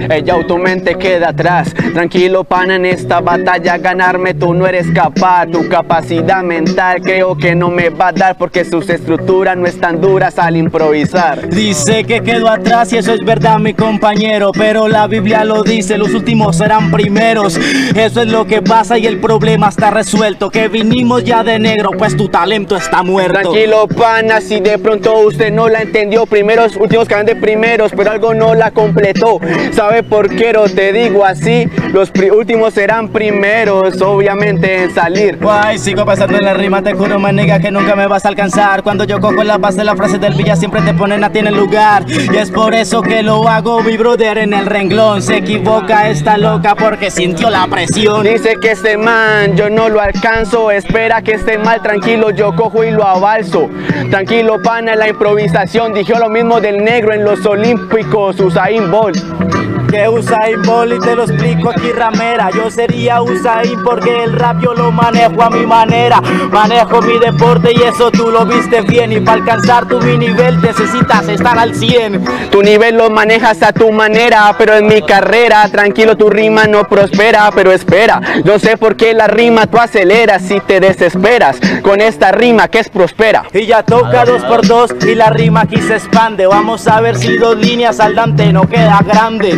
Ey, yo, tu mente queda atrás. Tranquilo, pana, en esta batalla ganarme tú no eres capaz. Tu capacidad mental creo que no me va a dar porque sus estructuras no están duras al improvisar. Dice que quedó atrás y eso es verdad, mi compañero. Pero la Biblia lo dice, los últimos serán primeros. Eso es lo que pasa y el problema está resuelto. Que vinimos ya de negro, pues tu talento está muerto. Tranquilo, pana, si de pronto usted no la entendió. Primeros, últimos quedan de primeros, pero algo no la completó. ¿Sabe por qué no te digo así? Los últimos serán primeros, obviamente en salir. Guay, sigo pasando en la rima, te juro, maniga, que nunca me vas a alcanzar. Cuando yo cojo la base la frase del Villa, siempre te ponen a ti en el lugar. Y es por eso que lo hago, mi brother, en el renglón. Se equivoca esta loca porque sintió la presión. Dice que este man yo no lo alcanzo, espera que esté mal, tranquilo, yo cojo y lo avalso. Tranquilo, pana, en la improvisación, dijo lo mismo del negro en los olímpicos, Usain Bolt. Que Usain Bolt y te lo explico aquí ramera. Yo sería Usain porque el rap yo lo manejo a mi manera. Manejo mi deporte y eso tú lo viste bien. Y para alcanzar tu mi nivel necesitas estar al 100 Tu nivel lo manejas a tu manera Pero en mi carrera tranquilo tu rima no prospera Pero espera, yo sé por qué la rima tú aceleras Si te desesperas con esta rima que es prospera. Y ya toca dos por dos y la rima aquí se expande. Vamos a ver si dos líneas al Dante no queda grande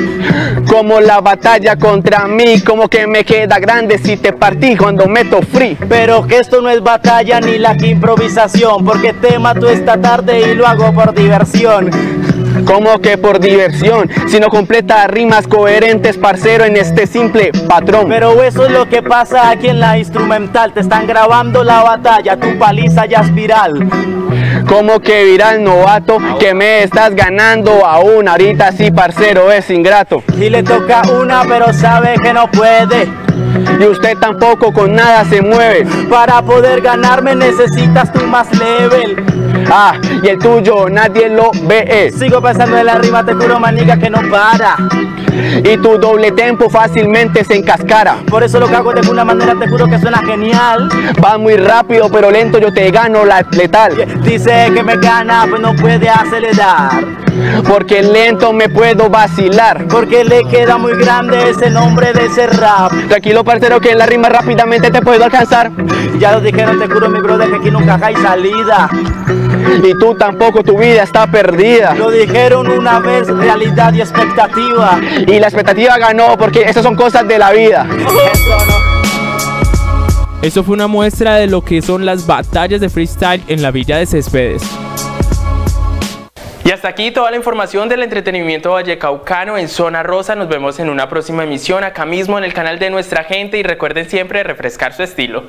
como la batalla contra mí, como que me queda grande si te partí cuando meto free. Pero que esto no es batalla ni la que improvisación, porque te mato esta tarde y lo hago por diversión. Como que por diversión, si no completa rimas coherentes, parcero, en este simple patrón. Pero eso es lo que pasa aquí en la instrumental, te están grabando la batalla, tu paliza ya es viral. Como que viral novato, que me estás ganando aún, ahorita sí, parcero, es ingrato. Y le toca una, pero sabe que no puede. Y usted tampoco con nada se mueve. Para poder ganarme necesitas tu más level. Ah, y el tuyo nadie lo ve. Sigo pensando en la rima, te juro maniga que no para. Y tu doble tempo fácilmente se encascara. Por eso lo que hago de alguna manera te juro que suena genial. Va muy rápido, pero lento yo te gano la letal. Dice que me gana, pues no puede acelerar. Porque lento me puedo vacilar. Porque le queda muy grande ese nombre de ese rap. Tranquilo, parcero, que en la rima rápidamente te puedo alcanzar. Ya lo dijeron, te juro, mi brother, que aquí nunca hay salida. Y tú tampoco, tu vida está perdida. Lo dijeron una vez, realidad y expectativa. Y la expectativa ganó porque esas son cosas de la vida. Eso fue una muestra de lo que son las batallas de freestyle en la Villa de Céspedes. Y hasta aquí toda la información del entretenimiento vallecaucano en Zona Rosa. Nos vemos en una próxima emisión acá mismo en el canal de nuestra gente y recuerden siempre refrescar su estilo.